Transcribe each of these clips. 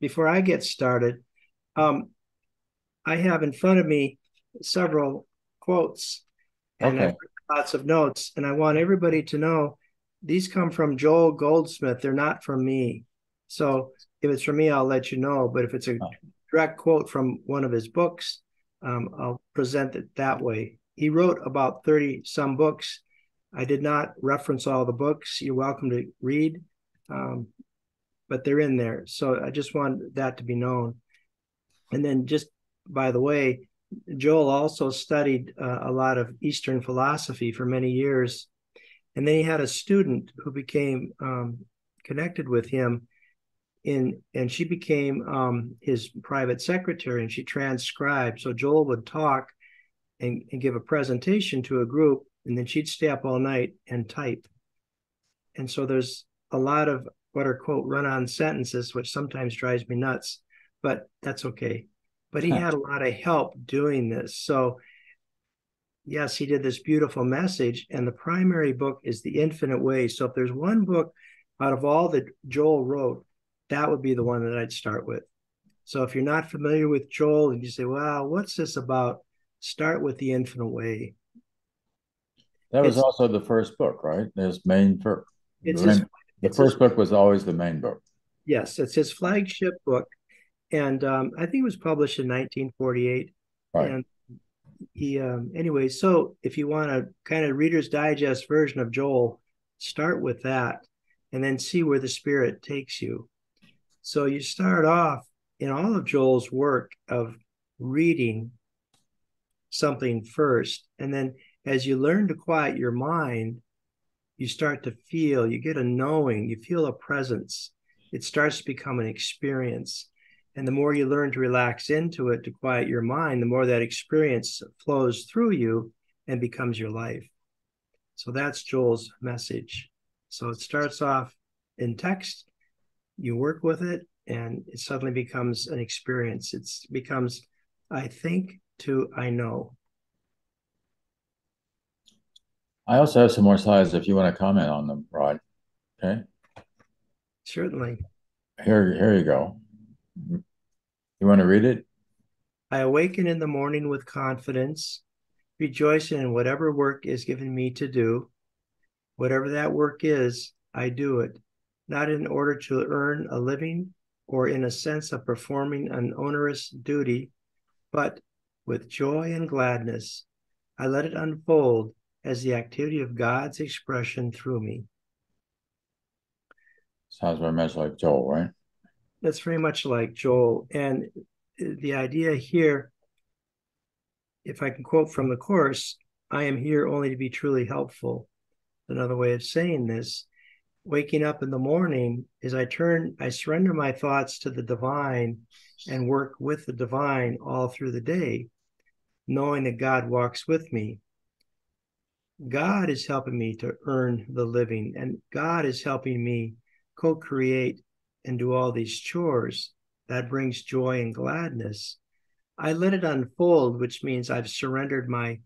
before I get started, um, I have in front of me several quotes and Okay. lots of notes, and I want everybody to know these come from Joel Goldsmith. They're not from me. So if it's from me, I'll let you know. But if it's a Oh. direct quote from one of his books, um, I'll present it that way. He wrote about 30 some books. I did not reference all the books. You're welcome to read, um, but they're in there. So I just want that to be known. And then, just by the way, Joel also studied uh, a lot of Eastern philosophy for many years. And then he had a student who became um, connected with him in and she became um, his private secretary and she transcribed so joel would talk and, and give a presentation to a group and then she'd stay up all night and type and so there's a lot of what are quote run-on sentences which sometimes drives me nuts but that's okay but he had a lot of help doing this so yes he did this beautiful message and the primary book is the infinite way so if there's one book out of all that joel wrote that would be the one that I'd start with. So if you're not familiar with Joel and you say, "Wow, what's this about?" Start with the Infinite Way. That was It's- also the first book, right? His main book. It's his, the it's his- first book was always the main book. yes, it's his flagship book, and um, I think it was published in 1948. Right. And he, um, anyway, so if you want a kind of Reader's Digest version of Joel, start with that, and then see where the Spirit takes you. So you start off in all of Joel's work of reading something first. And then as you learn to quiet your mind, you start to feel, you get a knowing, you feel a presence. It starts to become an experience. And the more you learn to relax into it, to quiet your mind, the more that experience flows through you and becomes your life. So that's Joel's message. So it starts off in text, you work with it, and it suddenly becomes an experience. It becomes, I think, to I know. I also have some more slides if you want to comment on them, Rod. Okay. Certainly. Here, here you go. You want to read it? I awaken in the morning with confidence, rejoicing in whatever work is given me to do. Whatever that work is, I do it, not in order to earn a living or in a sense of performing an onerous duty, but with joy and gladness. I let it unfold as the activity of God's expression through me. Sounds very much like Joel, right? That's very much like Joel. And the idea here, if I can quote from the Course, I am here only to be truly helpful. Another way of saying this, waking up in the morning is I turn, I surrender my thoughts to the divine and work with the divine all through the day, knowing that God walks with me. God is helping me to earn the living, and God is helping me co create and do all these chores. That brings joy and gladness. I let it unfold, which means I've surrendered my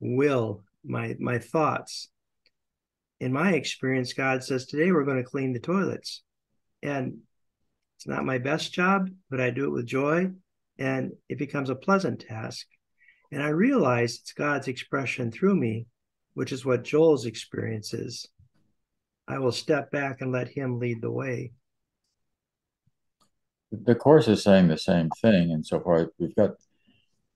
will, my my thoughts. In my experience, God says, Today we're going to clean the toilets. And it's not my best job, but I do it with joy, and it becomes a pleasant task. And I realize it's God's expression through me, which is what Joel's experience is. I will step back and let him lead the way. The course is saying the same thing, and so far we've got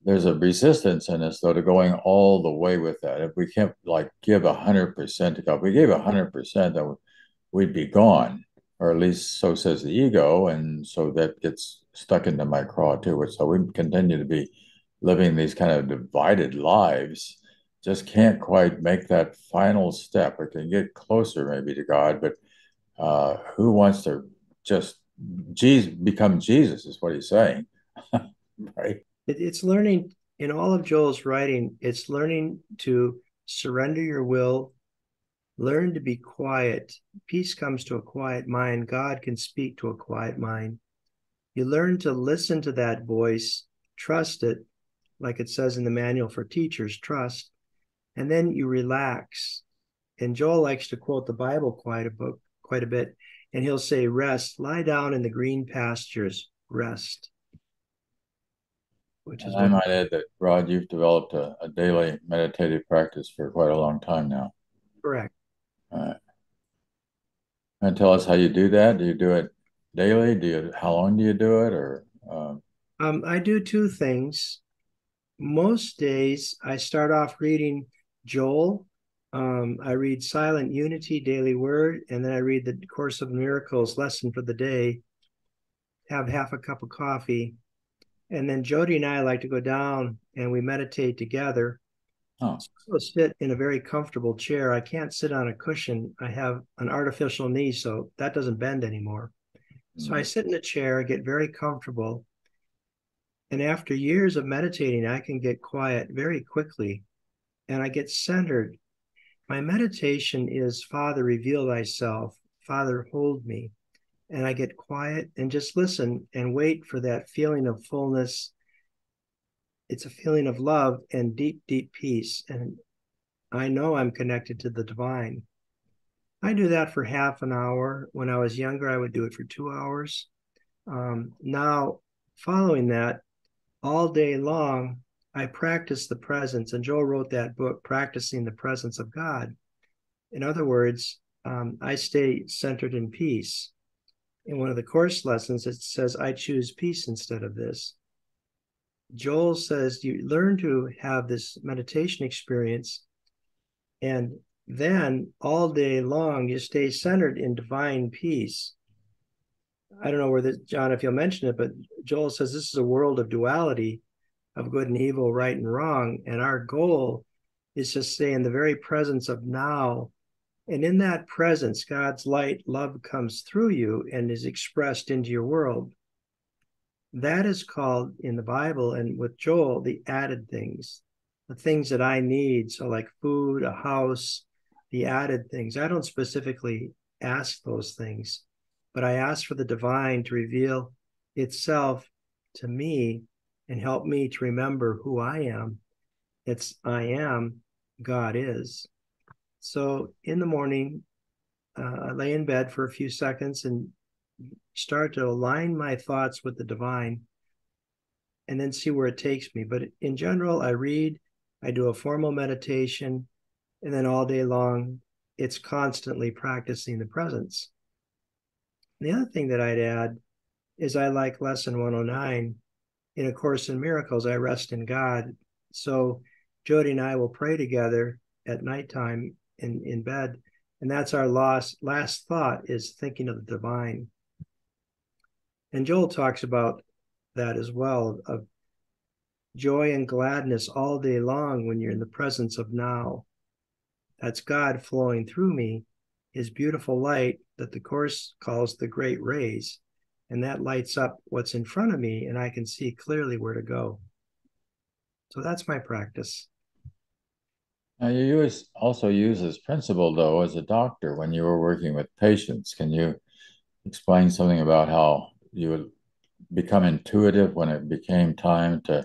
there's a resistance in us though to going all the way with that. If we can't like give a hundred percent to God, if we gave a hundred percent, then we'd be gone, or at least so says the ego, and so that gets stuck into my craw too. So we continue to be living these kind of divided lives. Just can't quite make that final step. We can get closer maybe to God, but uh, who wants to just Jesus become Jesus is what he's saying, right? It, it's learning in all of Joel's writing, it's learning to surrender your will, learn to be quiet. Peace comes to a quiet mind. God can speak to a quiet mind. You learn to listen to that voice, trust it, like it says in the manual for teachers, trust, and then you relax. And Joel likes to quote the Bible quite a book, quite a bit, and he'll say, "Rest, lie down in the green pastures, rest. Which is I might add that, Rod, you've developed a, a, daily meditative practice for quite a long time now. Correct. All right. And tell us how you do that. Do you do it daily? Do you? How long do you do it? Or um... Um, I do two things. Most days, I start off reading Joel. Um, I read Silent Unity Daily Word, and then I read the Course of Miracles lesson for the day. Have half a cup of coffee, and then Jody and I like to go down and we meditate together. Oh. So sit in a very comfortable chair. I can't sit on a cushion. I have an artificial knee, so that doesn't bend anymore. Mm-hmm. So I mm. sit in a chair, get very comfortable. And after years of meditating, I can get quiet very quickly and I get centered. My meditation is Father, reveal thyself. Father, hold me and I get quiet and just listen and wait for that feeling of fullness. It's a feeling of love and deep, deep peace. And I know I'm connected to the divine. I do that for half an hour. When I was younger, I would do it for two hours. Um, now, following that, all day long, I practice the presence. And Joel wrote that book, Practicing the Presence of God. In other words, um, I stay centered in peace in one of the course lessons, it says, I choose peace instead of this. Joel says, you learn to have this meditation experience, and then all day long you stay centered in divine peace. I don't know where this, Jon, if you'll mention it, but Joel says this is a world of duality of good and evil, right and wrong. And our goal is to stay in the very presence of now and in that presence, God's light, love comes through you and is expressed into your world. That is called in the Bible and with Joel the added things, the things that I need. So, like food, a house, the added things. I don't specifically ask those things, but I ask for the divine to reveal itself to me and help me to remember who I am. It's I am, God is. So in the morning, uh, I lay in bed for a few seconds and start to align my thoughts with the divine and then see where it takes me. But in general, I read, I do a formal meditation, and then all day long, it's constantly practicing the presence. The other thing that I'd add is I like lesson 109 in A Course in Miracles, I rest in God. So Jody and I will pray together at nighttime in, in bed. And that's our last last thought is thinking of the divine. And Joel talks about that as well of joy and gladness all day long when you're in the presence of now. That's God flowing through me, his beautiful light that the Course calls the great rays. And that lights up what's in front of me, and I can see clearly where to go. So that's my practice. Now, you use, also use this principle, though, as a doctor when you were working with patients. Can you explain something about how you would become intuitive when it became time to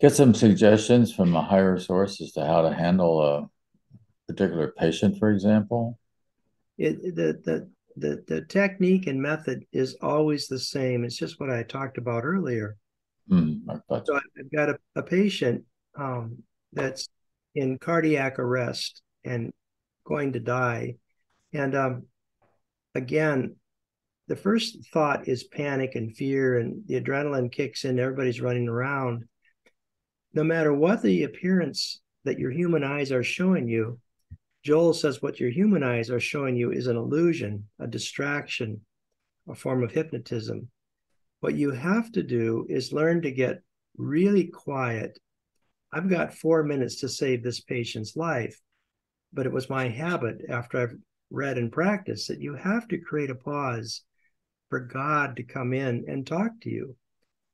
get some suggestions from a higher source as to how to handle a particular patient, for example? It, the, the, the, the technique and method is always the same. It's just what I talked about earlier. Mm, so I've got a, a patient um, that's in cardiac arrest and going to die. And um, again, the first thought is panic and fear, and the adrenaline kicks in, everybody's running around. No matter what the appearance that your human eyes are showing you, Joel says what your human eyes are showing you is an illusion, a distraction, a form of hypnotism. What you have to do is learn to get really quiet I've got four minutes to save this patient's life. But it was my habit after I've read and practiced that you have to create a pause for God to come in and talk to you.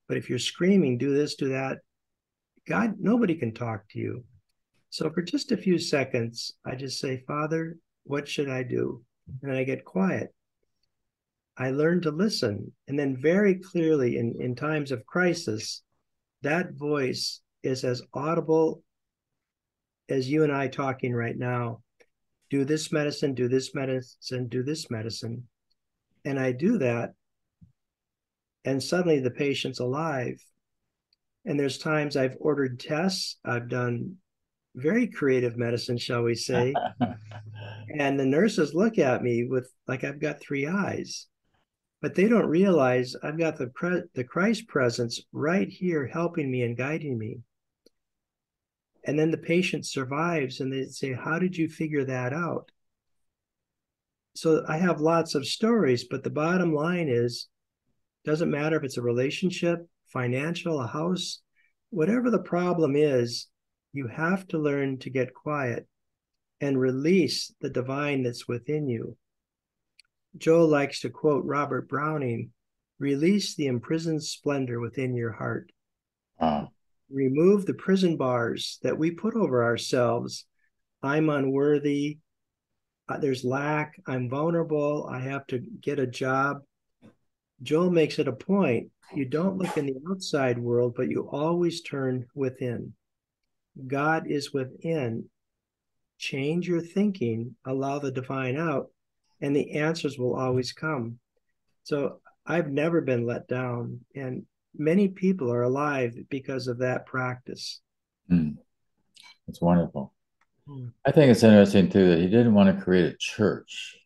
But if you're screaming, do this, do that, God, nobody can talk to you. So for just a few seconds, I just say, Father, what should I do? And I get quiet. I learn to listen. And then very clearly in, in times of crisis, that voice is as audible as you and I talking right now. Do this medicine, do this medicine, do this medicine. And I do that. and suddenly the patient's alive. And there's times I've ordered tests, I've done very creative medicine, shall we say. and the nurses look at me with like I've got three eyes. But they don't realize I've got the pre- the Christ presence right here helping me and guiding me. And then the patient survives and they say, How did you figure that out? So I have lots of stories, but the bottom line is doesn't matter if it's a relationship, financial, a house, whatever the problem is, you have to learn to get quiet and release the divine that's within you. Joe likes to quote Robert Browning release the imprisoned splendor within your heart. Wow. Remove the prison bars that we put over ourselves. I'm unworthy. Uh, there's lack. I'm vulnerable. I have to get a job. Joel makes it a point you don't look in the outside world, but you always turn within. God is within. Change your thinking, allow the divine out, and the answers will always come. So I've never been let down, and many people are alive because of that practice. Mm. That's wonderful. Mm. I think it's interesting too that he didn't want to create a church.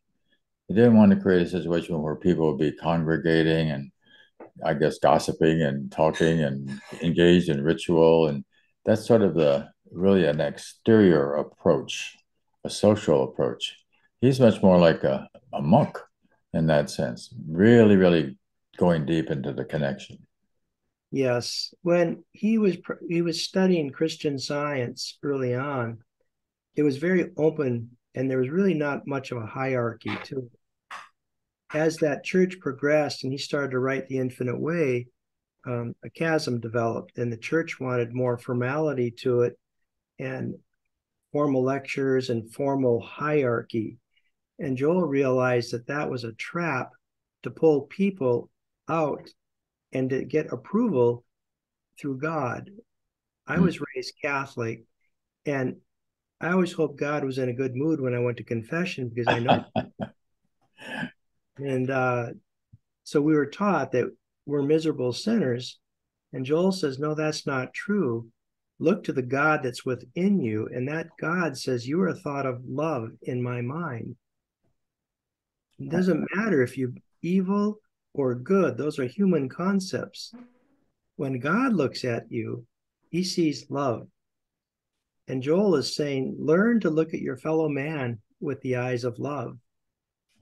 He didn't want to create a situation where people would be congregating and I guess gossiping and talking and engaged in ritual and that's sort of the really an exterior approach, a social approach. He's much more like a, a monk in that sense, really, really going deep into the connection. Yes, when he was he was studying Christian Science early on, it was very open, and there was really not much of a hierarchy to it as that church progressed and he started to write the infinite way um, a chasm developed and the church wanted more formality to it and formal lectures and formal hierarchy and joel realized that that was a trap to pull people out and to get approval through god i hmm. was raised catholic and i always hoped god was in a good mood when i went to confession because i know And uh, so we were taught that we're miserable sinners. And Joel says, no, that's not true. Look to the God that's within you. And that God says, you are a thought of love in my mind. It doesn't matter if you're evil or good, those are human concepts. When God looks at you, he sees love. And Joel is saying, learn to look at your fellow man with the eyes of love.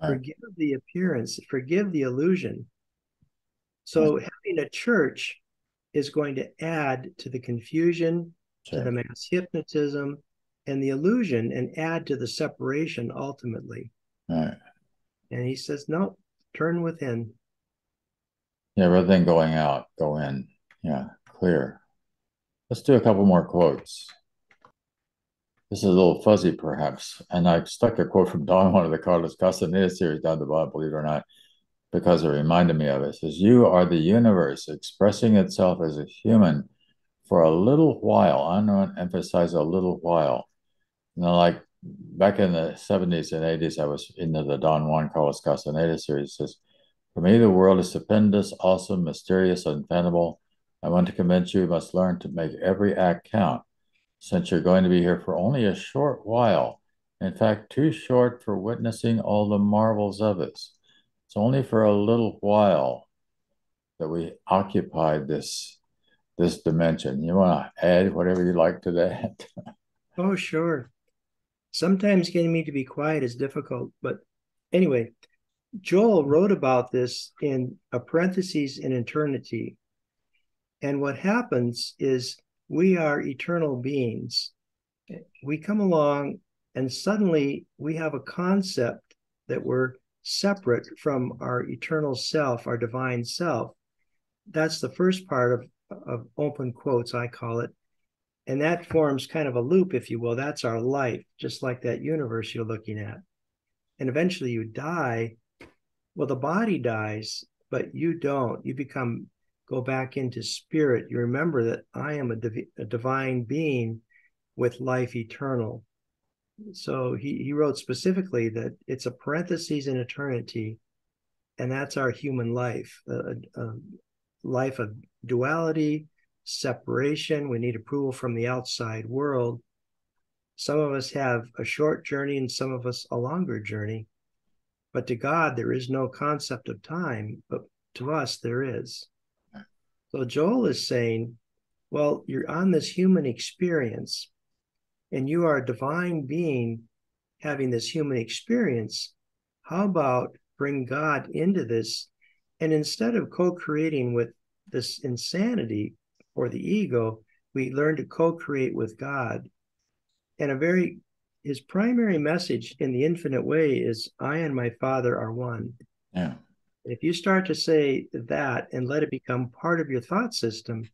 Forgive the appearance, forgive the illusion. So having a church is going to add to the confusion, sure. to the mass hypnotism, and the illusion, and add to the separation ultimately. Right. And he says, no, turn within. Yeah, rather than going out, go in. Yeah, clear. Let's do a couple more quotes. This is a little fuzzy, perhaps. And I stuck a quote from Don Juan of the Carlos Castaneda series down the bottom, believe it or not, because it reminded me of it. It says, You are the universe expressing itself as a human for a little while. I want to emphasize a little while. You know, like back in the 70s and 80s, I was into the Don Juan Carlos Castaneda series. It says, For me, the world is stupendous, awesome, mysterious, unfathomable. I want to convince you, you must learn to make every act count since you're going to be here for only a short while. In fact, too short for witnessing all the marvels of it. It's only for a little while that we occupied this this dimension. You want to add whatever you like to that? oh, sure. Sometimes getting me to be quiet is difficult, but anyway, Joel wrote about this in a parentheses in eternity. And what happens is we are eternal beings. We come along and suddenly we have a concept that we're separate from our eternal self, our divine self. That's the first part of, of open quotes, I call it. And that forms kind of a loop, if you will. That's our life, just like that universe you're looking at. And eventually you die. Well, the body dies, but you don't. You become go back into spirit, you remember that I am a, div- a divine being with life eternal. So he, he wrote specifically that it's a parenthesis in eternity, and that's our human life, a, a, life of duality, separation. We need approval from the outside world. Some of us have a short journey and some of us a longer journey. But to God, there is no concept of time, but to us, there is. So Joel is saying, well, you're on this human experience and you are a divine being having this human experience. How about bring God into this? And instead of co creating with this insanity or the ego, we learn to co create with God. And a very, his primary message in the infinite way is I and my Father are one. Yeah. If you start to say that and let it become part of your thought system,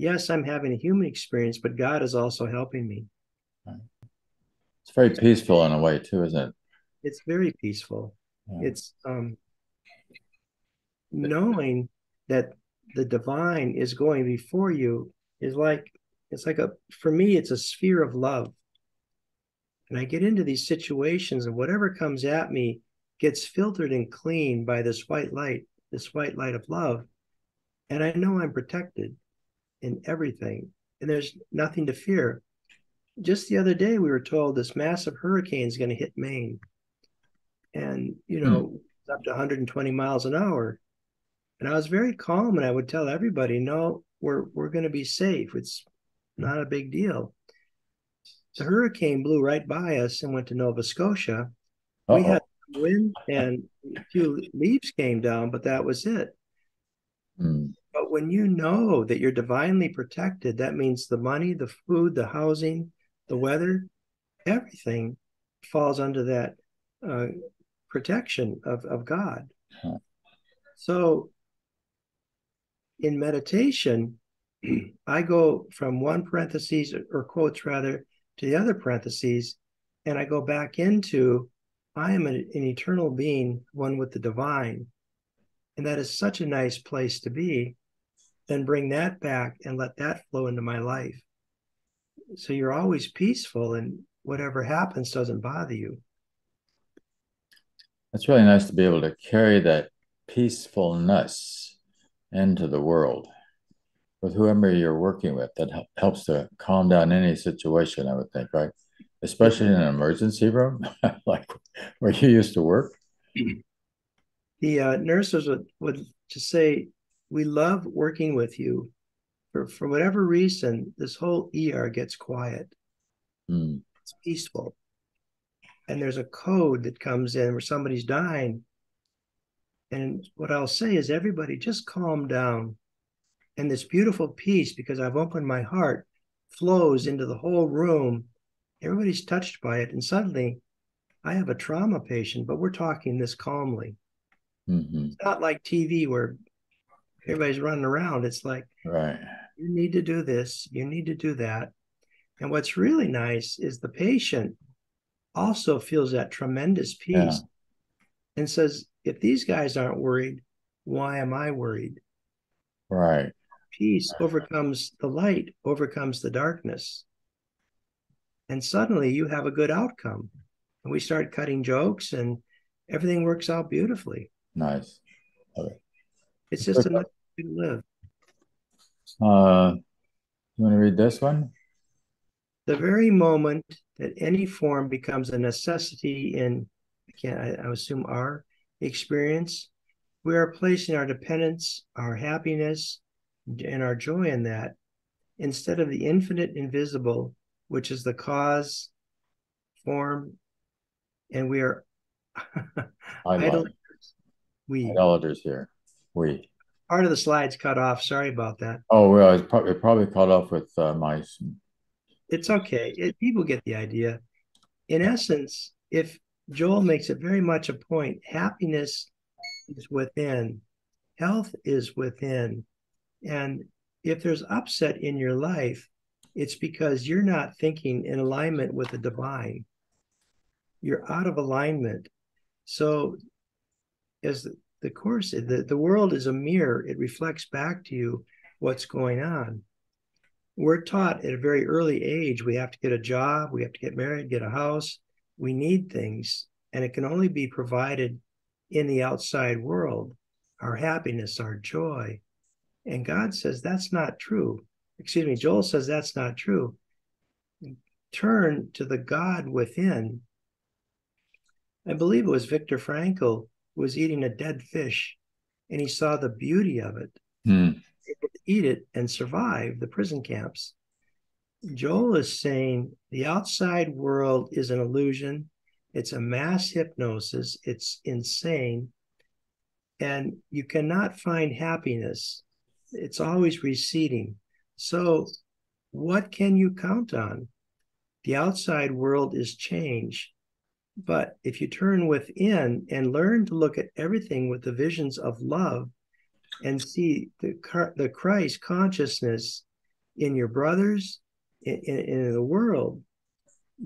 yes, I'm having a human experience, but God is also helping me. It's very peaceful in a way too, isn't it? It's very peaceful. Yeah. It's um, knowing that the divine is going before you is like it's like a for me it's a sphere of love and i get into these situations and whatever comes at me gets filtered and cleaned by this white light this white light of love and i know i'm protected in everything and there's nothing to fear. Just the other day we were told this massive hurricane is going to hit maine. And you know mm. up to 120 miles an hour. And i was very calm and i would tell everybody no we're we're going to be safe. It's not a big deal. The hurricane blew right by us and went to nova scotia. Uh-oh. we had wind and a few leaves came down but that was it. Mm. But when you know that you're divinely protected that means the money the food the housing the weather everything falls under that uh, protection of, of God. Huh. So in meditation, I go from one parenthesis or quotes rather to the other parentheses, and I go back into I am an, an eternal being, one with the divine. And that is such a nice place to be. Then bring that back and let that flow into my life. So you're always peaceful and whatever happens doesn't bother you. It's really nice to be able to carry that peacefulness into the world with whoever you're working with. That helps to calm down any situation, I would think, right? Especially in an emergency room, like where you used to work. The uh, nurses would, would just say, We love working with you. For, for whatever reason, this whole ER gets quiet. Mm. It's peaceful and there's a code that comes in where somebody's dying. And what I'll say is, everybody just calm down. And this beautiful peace, because I've opened my heart, flows into the whole room. Everybody's touched by it. And suddenly, I have a trauma patient, but we're talking this calmly. Mm-hmm. It's not like TV where everybody's running around. It's like, right. You need to do this, you need to do that. And what's really nice is the patient also feels that tremendous peace yeah. and says, if these guys aren't worried, why am I worried? Right. Peace overcomes the light, overcomes the darkness. And suddenly you have a good outcome. And we start cutting jokes and everything works out beautifully. Nice. It's just another way to live. Uh, you want to read this one? The very moment that any form becomes a necessity in, again, I, I assume our experience, we are placing our dependence, our happiness, and our joy in that instead of the infinite invisible, which is the cause, form, and we are idolaters. We idolaters here. We part of the slides cut off. Sorry about that. Oh well, it's probably it probably cut off with uh, my it's okay. It, people get the idea. In essence, if Joel makes it very much a point, happiness is within, health is within. And if there's upset in your life, it's because you're not thinking in alignment with the divine. You're out of alignment. So, as the, course, the, the world is a mirror, it reflects back to you what's going on we're taught at a very early age we have to get a job, we have to get married, get a house. We need things, and it can only be provided in the outside world. our happiness, our joy. And God says that's not true. Excuse me, Joel says that's not true. Turn to the God within. I believe it was Viktor Frankl was eating a dead fish and he saw the beauty of it. Hmm. Eat it and survive the prison camps. Joel is saying the outside world is an illusion. It's a mass hypnosis. It's insane. And you cannot find happiness. It's always receding. So, what can you count on? The outside world is change. But if you turn within and learn to look at everything with the visions of love and see the, the Christ consciousness in your brothers, in, in the world,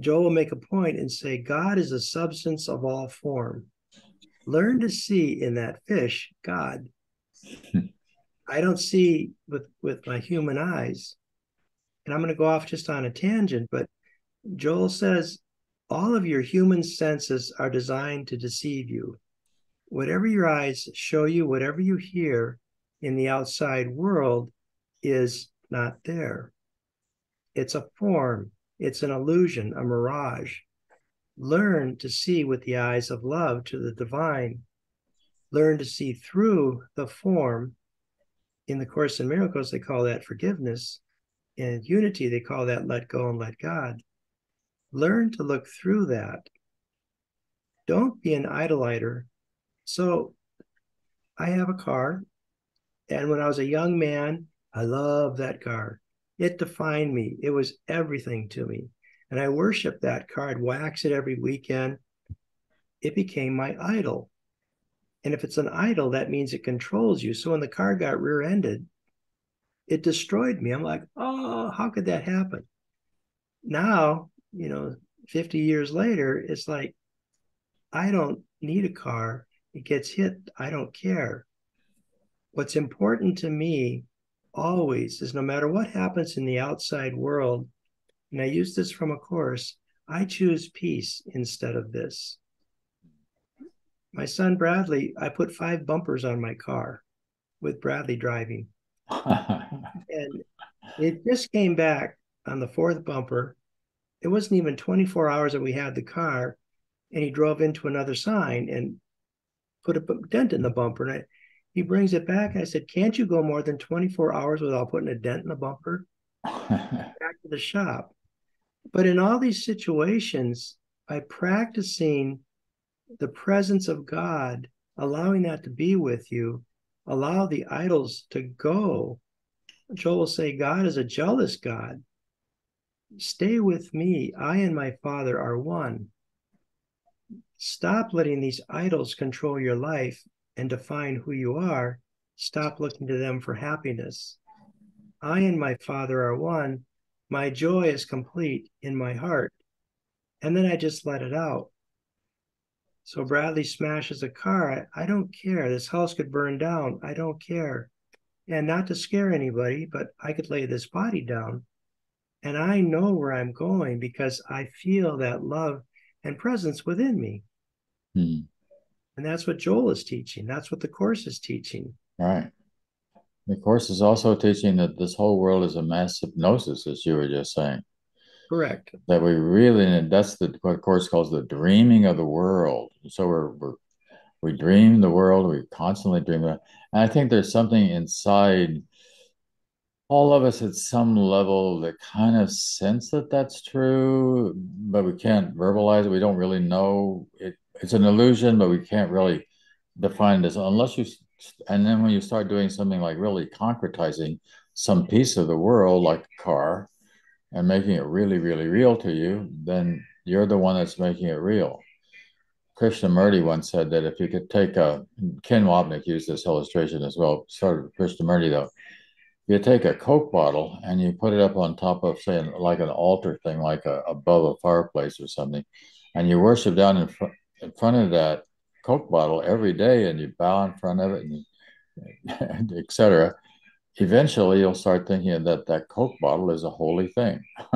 Joel will make a point and say, God is a substance of all form. Learn to see in that fish God. I don't see with, with my human eyes. And I'm going to go off just on a tangent, but Joel says all of your human senses are designed to deceive you. Whatever your eyes show you, whatever you hear in the outside world is not there. It's a form, it's an illusion, a mirage. Learn to see with the eyes of love to the divine. Learn to see through the form. In the Course in Miracles, they call that forgiveness. In unity, they call that let go and let God. Learn to look through that. Don't be an idolizer. So I have a car. And when I was a young man, I loved that car. It defined me. It was everything to me. And I worshiped that car. I'd wax it every weekend. It became my idol. And if it's an idol, that means it controls you. So when the car got rear ended, it destroyed me. I'm like, oh, how could that happen? Now, you know, 50 years later, it's like, I don't need a car. It gets hit. I don't care. What's important to me always is no matter what happens in the outside world, and I use this from a course, I choose peace instead of this. My son Bradley, I put five bumpers on my car with Bradley driving. and it just came back on the fourth bumper. It wasn't even 24 hours that we had the car, and he drove into another sign and put a dent in the bumper. And I, he brings it back. I said, Can't you go more than 24 hours without putting a dent in the bumper? back to the shop. But in all these situations, by practicing the presence of God, allowing that to be with you, allow the idols to go. Joel will say, God is a jealous God. Stay with me. I and my Father are one. Stop letting these idols control your life and define who you are, stop looking to them for happiness. I and my Father are one. My joy is complete in my heart. And then I just let it out. So Bradley smashes a car. I, I don't care. This house could burn down. I don't care. And not to scare anybody, but I could lay this body down. And I know where I'm going because I feel that love and presence within me. Hmm. And that's what Joel is teaching. That's what the Course is teaching. Right. The Course is also teaching that this whole world is a mass hypnosis, as you were just saying. Correct. That we really, and that's the, what the Course calls the dreaming of the world. So we're, we're we dream the world, we constantly dream it. And I think there's something inside all of us at some level that kind of sense that that's true, but we can't verbalize it. We don't really know it it's an illusion, but we can't really define this unless you. And then when you start doing something like really concretizing some piece of the world, like a car, and making it really, really real to you, then you're the one that's making it real. Krishnamurti once said that if you could take a Ken Wapnick used this illustration as well, started with Krishnamurti though. You take a Coke bottle and you put it up on top of, say, like an altar thing, like a, above a fireplace or something, and you worship down in front in front of that Coke bottle every day and you bow in front of it and, and etc. Eventually, you'll start thinking that that Coke bottle is a holy thing.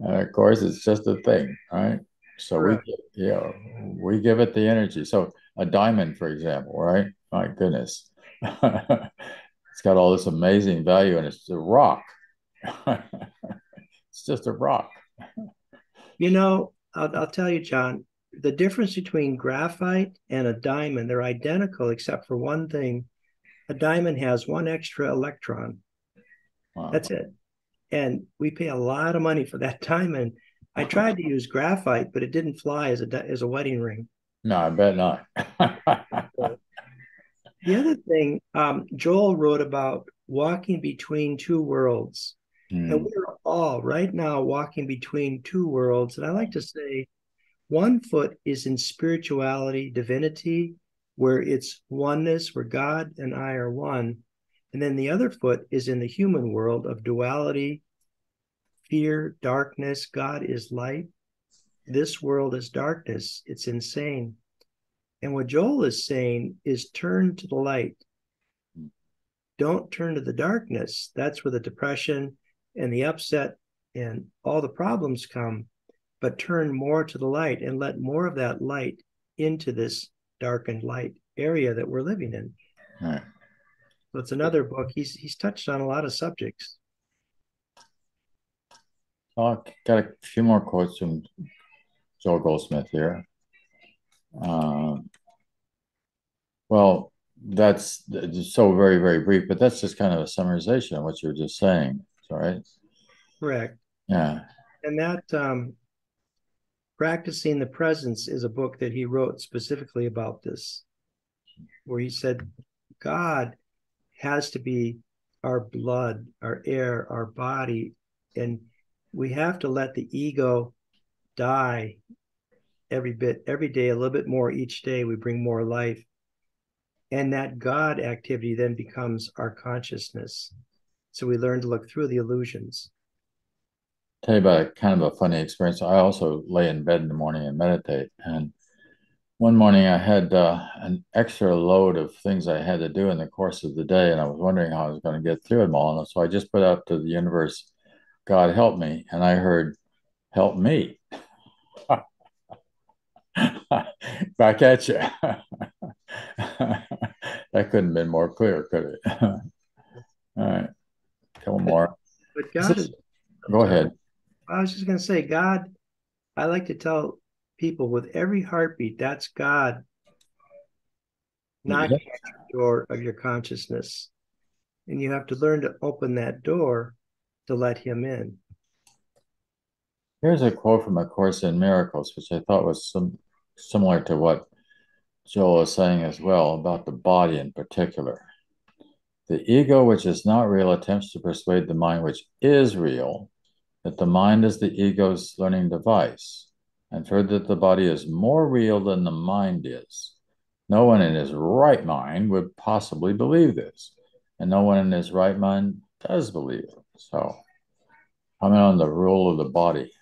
of course, it's just a thing, right? So we, you know, we give it the energy. So a diamond, for example, right? My goodness. it's got all this amazing value and it's a rock. it's just a rock. You know, I'll, I'll tell you, Jon, the difference between graphite and a diamond, they're identical except for one thing. A diamond has one extra electron. Wow. That's it. And we pay a lot of money for that diamond. I tried to use graphite, but it didn't fly as a as a wedding ring. No, I bet not. The other thing, um, Joel wrote about walking between two worlds. Mm. And we're all right now walking between two worlds. And I like to say one foot is in spirituality, divinity, where it's oneness, where God and I are one. And then the other foot is in the human world of duality, fear, darkness. God is light. This world is darkness. It's insane. And what Joel is saying is turn to the light. Hmm. Don't turn to the darkness. That's where the depression and the upset and all the problems come. But turn more to the light and let more of that light into this darkened light area that we're living in. Right. So it's another book. He's he's touched on a lot of subjects. Oh, got a few more quotes from Joel Goldsmith here. Um, well, that's so very, very brief, but that's just kind of a summarization of what you were just saying. Right? Correct. Yeah. And that um, Practicing the Presence is a book that he wrote specifically about this, where he said, God has to be our blood, our air, our body, and we have to let the ego die every bit, every day, a little bit more each day. We bring more life. And that God activity then becomes our consciousness. So we learn to look through the illusions. Tell you about a kind of a funny experience. I also lay in bed in the morning and meditate. And one morning I had uh, an extra load of things I had to do in the course of the day, and I was wondering how I was going to get through them all. And so I just put out to the universe, God help me. And I heard, help me. Back at you. that couldn't have been more clear, could it? All right. A couple more. But God is, go ahead. I was just going to say, God, I like to tell people with every heartbeat, that's God knocking yeah. at the door of your consciousness. And you have to learn to open that door to let Him in. Here's a quote from A Course in Miracles, which I thought was some similar to what Joel was saying as well about the body in particular. The ego, which is not real, attempts to persuade the mind, which is real, that the mind is the ego's learning device, and further that the body is more real than the mind is. No one in his right mind would possibly believe this, and no one in his right mind does believe it. So, comment on the rule of the body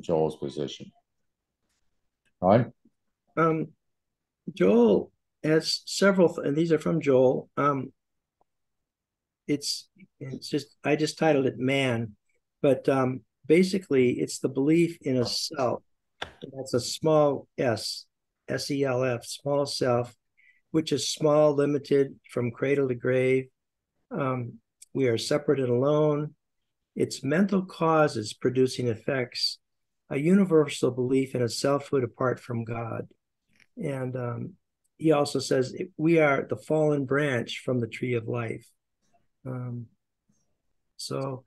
Joel's position. Right? Um, Joel has several, and these are from Joel. Um, it's it's just I just titled it "Man," but um, basically it's the belief in a self. that's a small s, s e l f, small self, which is small, limited from cradle to grave. Um, we are separate and alone. It's mental causes producing effects, a universal belief in a selfhood apart from God. And um, he also says we are the fallen branch from the tree of life. Um, so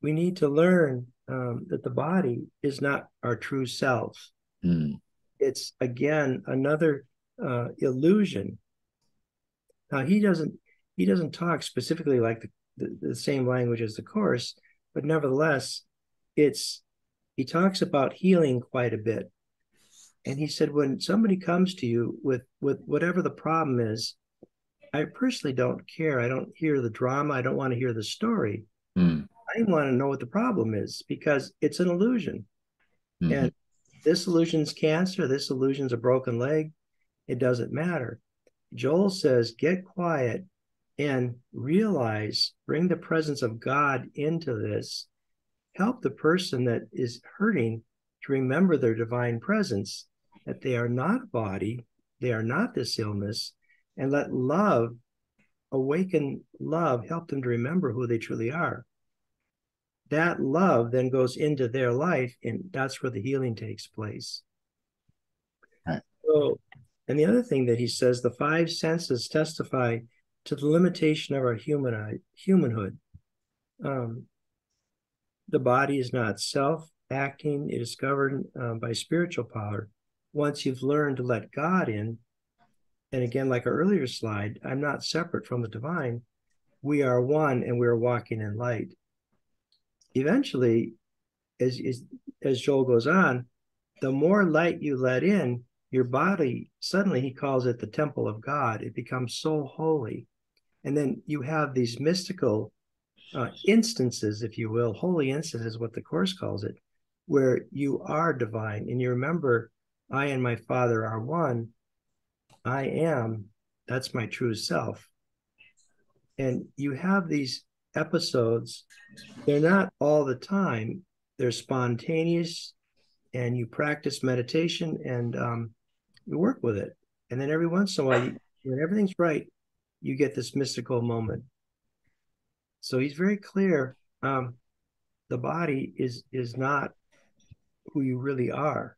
we need to learn um, that the body is not our true self. Mm. It's again another uh, illusion. Now he doesn't he doesn't talk specifically like the, the, the same language as the course, but nevertheless, it's he talks about healing quite a bit and he said when somebody comes to you with with whatever the problem is i personally don't care. I don't hear the drama. I don't want to hear the story. Mm. i want to know what the problem is because it's an illusion. Mm-hmm. and this illusion's cancer. This illusion's a broken leg. It doesn't matter. Joel says get quiet and realize bring the presence of god into this. Help the person that is hurting to remember their divine presence that they are not a body, they are not this illness, and let love awaken love, help them to remember who they truly are. That love then goes into their life, and that's where the healing takes place. Right. So, and the other thing that he says, the five senses testify to the limitation of our human humanhood. Um, the body is not self acting; it is governed uh, by spiritual power. Once you've learned to let God in, and again, like our earlier slide, I'm not separate from the divine. We are one and we're walking in light. Eventually, as, as, as Joel goes on, the more light you let in, your body, suddenly he calls it the temple of God. It becomes so holy. And then you have these mystical uh, instances, if you will, holy instances, what the Course calls it, where you are divine. And you remember, I and my Father are one. I am, that's my true self. And you have these episodes, they're not all the time, they're spontaneous, and you practice meditation and um, you work with it. And then every once in a while, you, when everything's right, you get this mystical moment. So he's very clear. Um, the body is is not who you really are.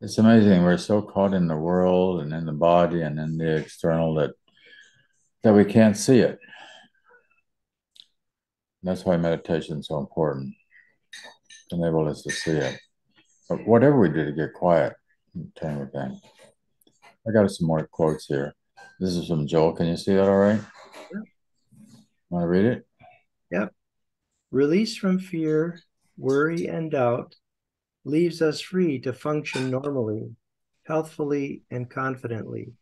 It's amazing. We're so caught in the world and in the body and in the external that that we can't see it. That's why meditation is so important. to Enable us to see it. But whatever we do to get quiet, time with that. I got some more quotes here. This is from Joel. Can you see that all right? Yeah. Want to read it? Yep. Release from fear, worry, and doubt leaves us free to function normally, healthfully, and confidently.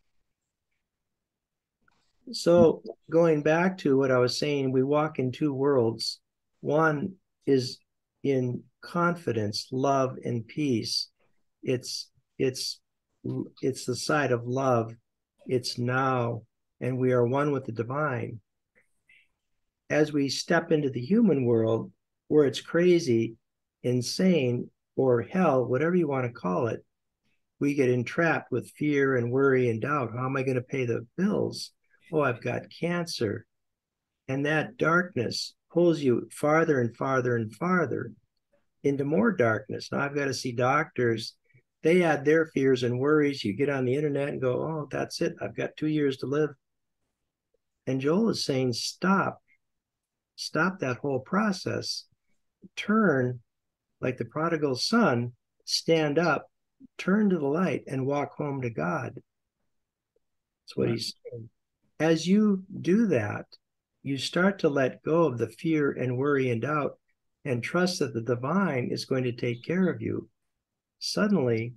So, going back to what I was saying, we walk in two worlds. One is in confidence, love, and peace. It's it's it's the side of love. It's now, and we are one with the divine. As we step into the human world, where it's crazy, insane, or hell, whatever you want to call it, we get entrapped with fear and worry and doubt. How am I going to pay the bills? Oh, I've got cancer. And that darkness pulls you farther and farther and farther into more darkness. Now I've got to see doctors. They add their fears and worries. You get on the internet and go, oh, that's it. I've got two years to live. And Joel is saying, stop. Stop that whole process. Turn like the prodigal son, stand up, turn to the light, and walk home to God. That's what right. he's saying. As you do that, you start to let go of the fear and worry and doubt and trust that the divine is going to take care of you. Suddenly,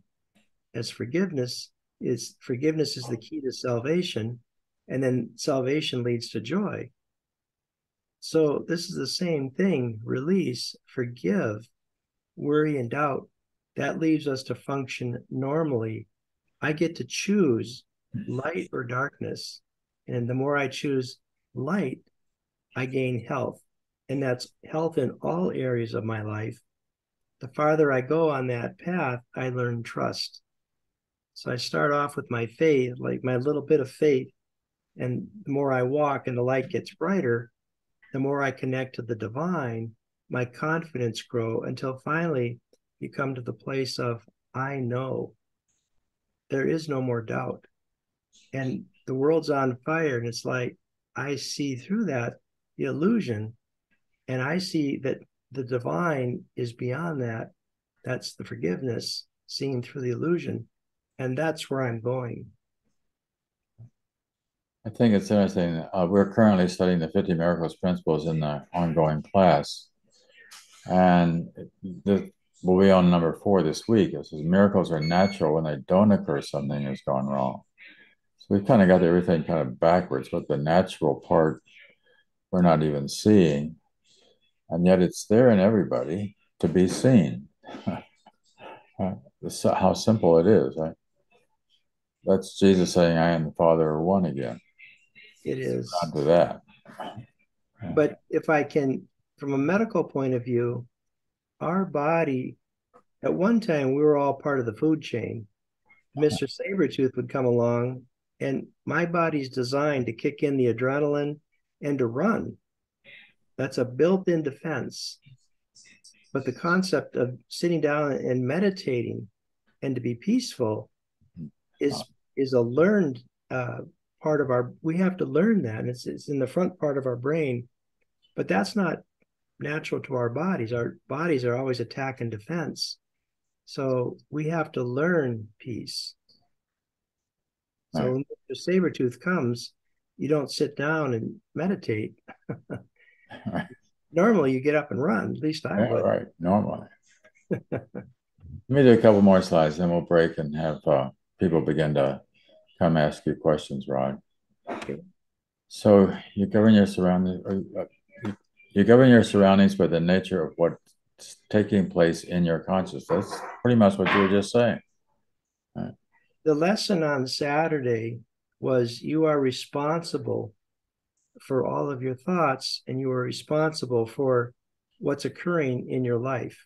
as forgiveness is forgiveness is the key to salvation, and then salvation leads to joy. So this is the same thing. Release, forgive, worry, and doubt, that leaves us to function normally. I get to choose light or darkness. And the more I choose light, I gain health. And that's health in all areas of my life. The farther I go on that path, I learn trust. So I start off with my faith, like my little bit of faith. And the more I walk and the light gets brighter, the more I connect to the divine, my confidence grow until finally you come to the place of I know. There is no more doubt. And the world's on fire, and it's like I see through that the illusion, and I see that the divine is beyond that. That's the forgiveness seen through the illusion. And that's where I'm going. I think it's interesting. Uh, we're currently studying the 50 Miracles Principles in the ongoing class. And the, we'll be on number four this week. It says miracles are natural when they don't occur, something has gone wrong. So we've kind of got everything kind of backwards, but the natural part we're not even seeing. And yet it's there in everybody to be seen. how simple it is, right? That's Jesus saying, I am the Father are one again. It is. On to that. But if I can from a medical point of view, our body At one time, we were all part of the food chain. Mr. Sabretooth would come along, and my body's designed to kick in the adrenaline and to run. That's a built in defense. But the concept of sitting down and meditating and to be peaceful is is a learned uh, part of our we have to learn that and it's, it's in the front part of our brain but that's not natural to our bodies our bodies are always attack and defense so we have to learn peace so right. when the saber tooth comes you don't sit down and meditate right. normally you get up and run at least i yeah, would right normally let me do a couple more slides then we'll break and have uh, people begin to come ask you questions, Rod. Okay. So you govern your surroundings. You govern your surroundings by the nature of what's taking place in your consciousness. That's Pretty much what you were just saying. Right. The lesson on Saturday was you are responsible for all of your thoughts, and you are responsible for what's occurring in your life.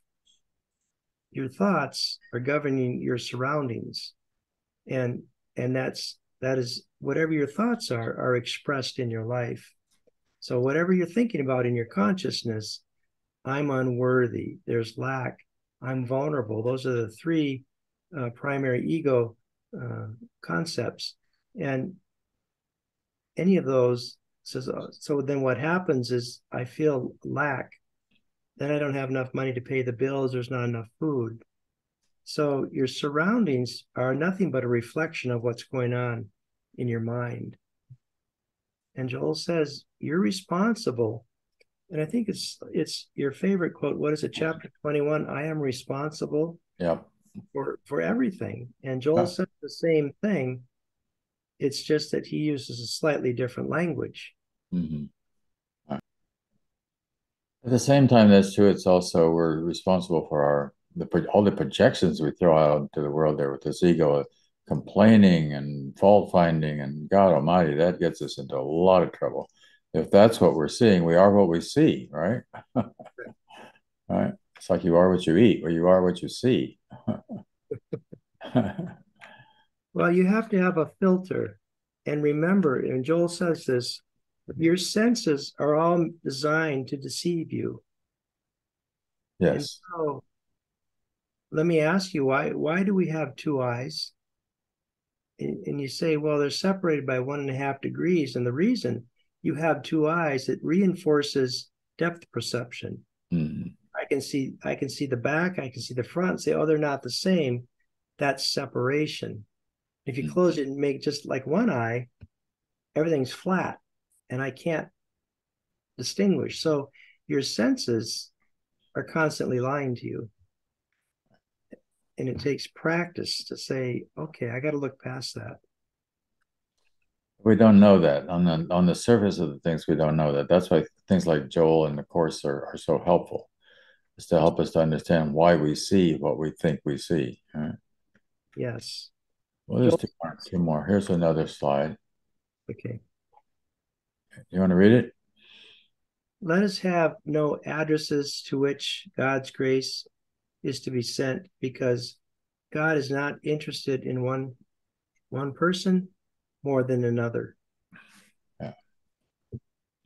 Your thoughts are governing your surroundings, and and that's that is whatever your thoughts are are expressed in your life so whatever you're thinking about in your consciousness i'm unworthy there's lack i'm vulnerable. Those are the three uh, primary ego uh, concepts. And any of those says so, so then what happens is i feel lack. Then i don't have enough money to pay the bills there's not enough food. So your surroundings are nothing but a reflection of what's going on in your mind. And Joel says, You're responsible. And I think it's it's your favorite quote. What is it? Chapter 21. I am responsible yeah. for for everything. And Joel yeah. says the same thing. It's just that he uses a slightly different language. Mm-hmm. At the same time, that's true. It's also we're responsible for our the all the projections we throw out into the world there with this ego complaining and fault finding and God Almighty, that gets us into a lot of trouble. If that's what we're seeing, we are what we see, right? right? It's like you are what you eat, or you are what you see. well, you have to have a filter. And remember, and Joel says this your senses are all designed to deceive you. Yes. And so let me ask you why why do we have two eyes and, and, you say well they're separated by one and a half degrees and the reason you have two eyes it reinforces depth perception. Mm-hmm. i can see i can see the back i can see the front say oh they're not the same. That's separation. If you mm-hmm. close it and make just like one eye everything's flat and i can't distinguish. So your senses are constantly lying to you and it takes practice to say okay i got to look past that. We don't know that. On the on the surface of the things we don't know that. That's why things like joel and the course are, are so helpful is to help us to understand why we see what we think we see right? yes. Well there's two more, two more. Here's another slide. Okay. You want to read it? Let us have no addresses to which god's grace is to be sent because God is not interested in one one person more than another. Yeah.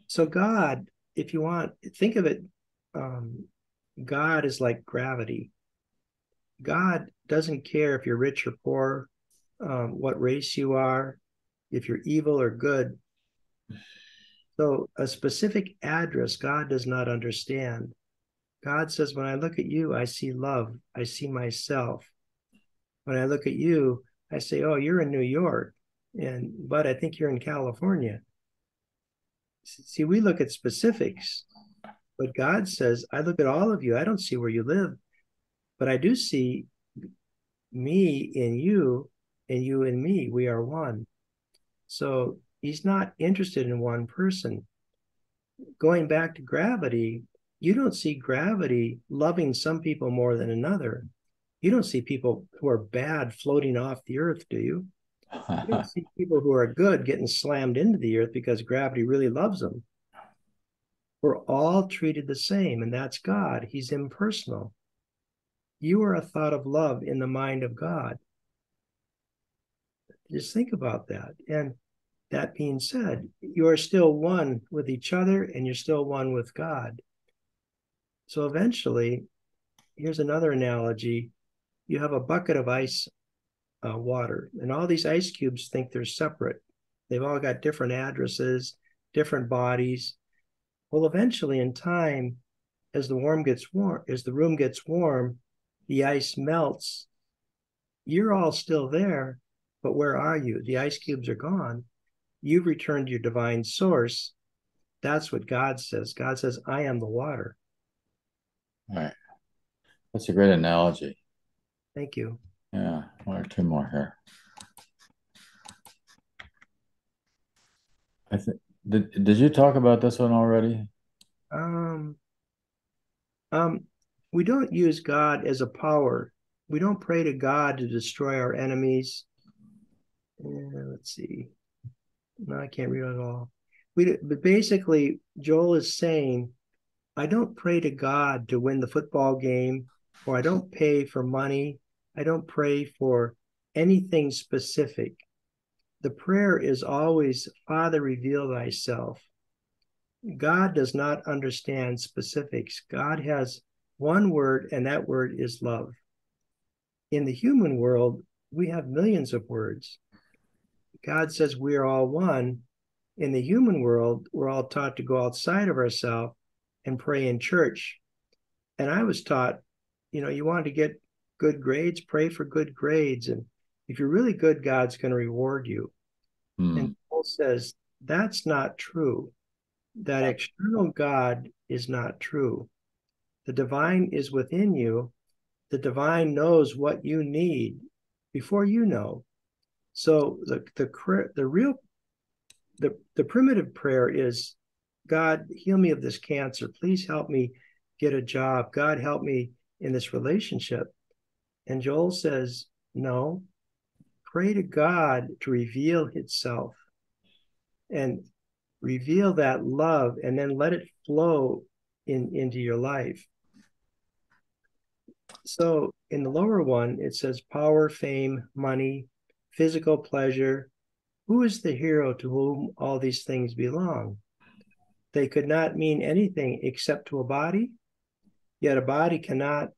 So God, if you want, think of it, um, God is like gravity. God doesn't care if you're rich or poor, um, what race you are, if you're evil or good. So a specific address God does not understand. God says, when I look at you, I see love. I see myself. When I look at you, I say, oh, you're in New York. And, but I think you're in California. See, we look at specifics, but God says, I look at all of you. I don't see where you live, but I do see me in you and you in me. We are one. So he's not interested in one person. Going back to gravity, you don't see gravity loving some people more than another. You don't see people who are bad floating off the earth, do you? you don't see people who are good getting slammed into the earth because gravity really loves them. We're all treated the same, and that's God. He's impersonal. you are a thought of love in the mind of God. Just think about that. And that being said, you are still one with each other and you're still one with God. So eventually, here's another analogy you have a bucket of ice uh, water, and all these ice cubes think they're separate. They've all got different addresses, different bodies. Well, eventually, in time, as the warm gets warm, as the room gets warm, the ice melts. You're all still there, but where are you? The ice cubes are gone. You've returned to your divine source. That's what God says. God says, I am the water. Right. That's a great analogy. Thank you. Yeah, one or two more here. I think did did you talk about this one already? Um, um, we don't use God as a power. We don't pray to God to destroy our enemies. Uh, let's see. No, I can't read it all. We, but basically, Joel is saying, I don't pray to God to win the football game, or I don't pay for money. I don't pray for anything specific. The prayer is always, Father, reveal thyself. God does not understand specifics. God has one word, and that word is love. In the human world, we have millions of words. God says we are all one. In the human world, we're all taught to go outside of ourselves and pray in church. And I was taught, you know, you want to get good grades, pray for good grades. And if you're really good, God's going to reward you. Hmm. And Paul says that's not true. That external God is not true. The divine is within you. The divine knows what you need before you know. So the the the real the the primitive prayer is God heal me of this cancer. Please help me get a job. God help me in this relationship. And Joel says, no, pray to God to reveal itself and reveal that love and then let it flow in into your life. So in the lower one, it says power, fame, money, physical pleasure. Who is the hero to whom all these things belong? They could not mean anything except to a body, yet a body cannot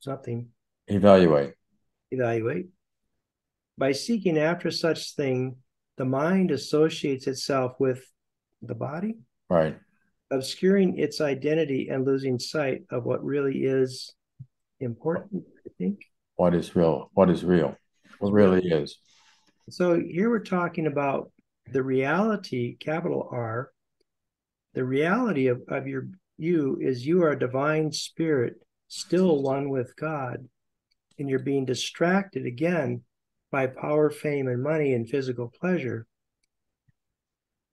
something evaluate. Evaluate. By seeking after such thing, the mind associates itself with the body. Right. Obscuring its identity and losing sight of what really is important, I think. What is real? What is real? What really is. So here we're talking about the reality, capital R. The reality of, of your you is you are a divine spirit, still one with God. And you're being distracted again by power, fame, and money and physical pleasure.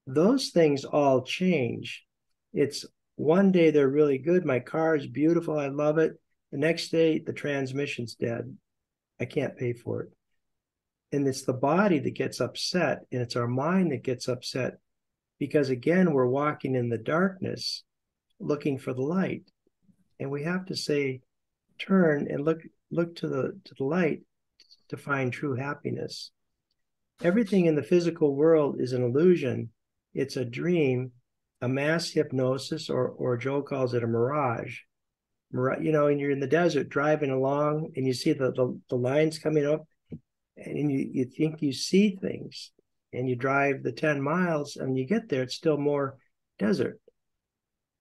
Those things all change. It's one day they're really good. My car is beautiful. I love it. The next day, the transmission's dead. I can't pay for it. And it's the body that gets upset, and it's our mind that gets upset because, again, we're walking in the darkness looking for the light. And we have to say, turn and look look to the to the light to find true happiness. Everything in the physical world is an illusion. It's a dream, a mass hypnosis, or or Joe calls it a mirage you know, and you're in the desert driving along and you see the, the, the lines coming up and you, you think you see things and you drive the 10 miles and you get there, it's still more desert.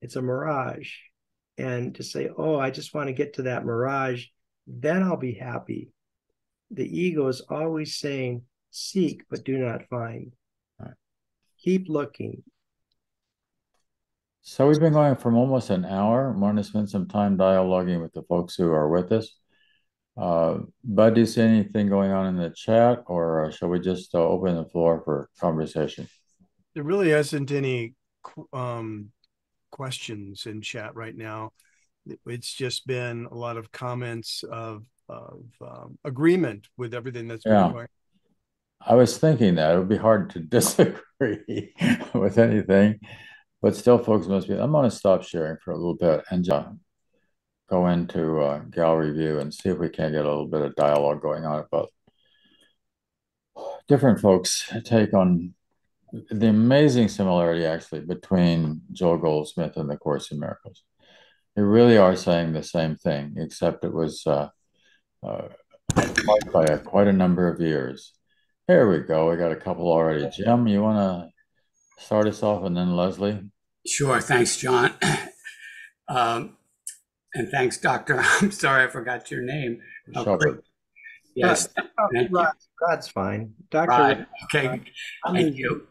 It's a mirage. And to say, oh, I just want to get to that mirage, then I'll be happy. The ego is always saying, seek, but do not find. Right. Keep looking. So we've been going from almost an hour. I want to spend some time dialoguing with the folks who are with us. Uh, Bud, do you see anything going on in the chat, or uh, shall we just uh, open the floor for conversation? There really isn't any um, questions in chat right now. It's just been a lot of comments of, of um, agreement with everything that's yeah. going. I was thinking that it would be hard to disagree with anything but still folks must be i'm going to stop sharing for a little bit and uh, go into uh, gallery view and see if we can get a little bit of dialogue going on about different folks' take on the amazing similarity actually between Joel Goldsmith and the Course in Miracles. They really are saying the same thing, except it was uh, uh, by a, quite a number of years. Here we go. We got a couple already. Jim, you want to start us off, and then Leslie. Sure. Thanks, Jon. Um, and thanks, Doctor. I'm sorry I forgot your name. Oh, yes. Rod, Rod's fine. Doctor. Rod. Okay. Thank you.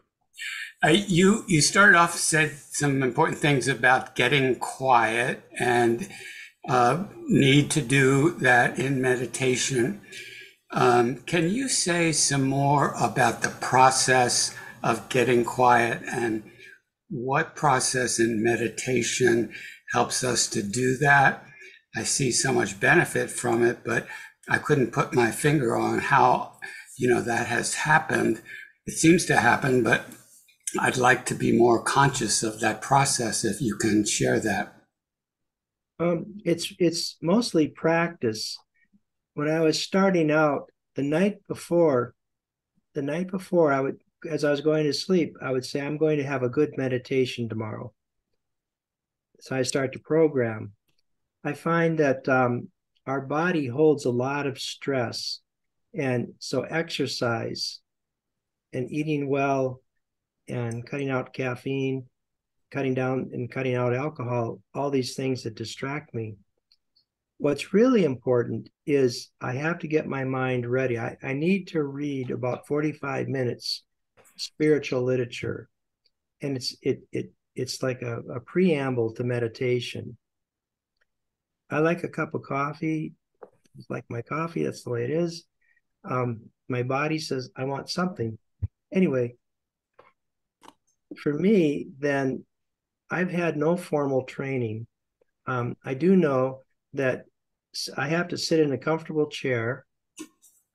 Uh, you you started off said some important things about getting quiet and uh, need to do that in meditation. Um, can you say some more about the process of getting quiet and what process in meditation helps us to do that? I see so much benefit from it, but I couldn't put my finger on how you know that has happened. It seems to happen, but I'd like to be more conscious of that process if you can share that. Um, it's it's mostly practice. When I was starting out, the night before, the night before, I would, as I was going to sleep, I would say, "I'm going to have a good meditation tomorrow." So I start to program. I find that um, our body holds a lot of stress, and so exercise and eating well and cutting out caffeine cutting down and cutting out alcohol, all these things that distract me. What's really important is I have to get my mind ready. I, I need to read about 45 minutes spiritual literature. And it's it it it's like a, a preamble to meditation. I like a cup of coffee. It's like my coffee, that's the way it is. Um, my body says I want something. Anyway, for me, then I've had no formal training. Um, I do know that I have to sit in a comfortable chair.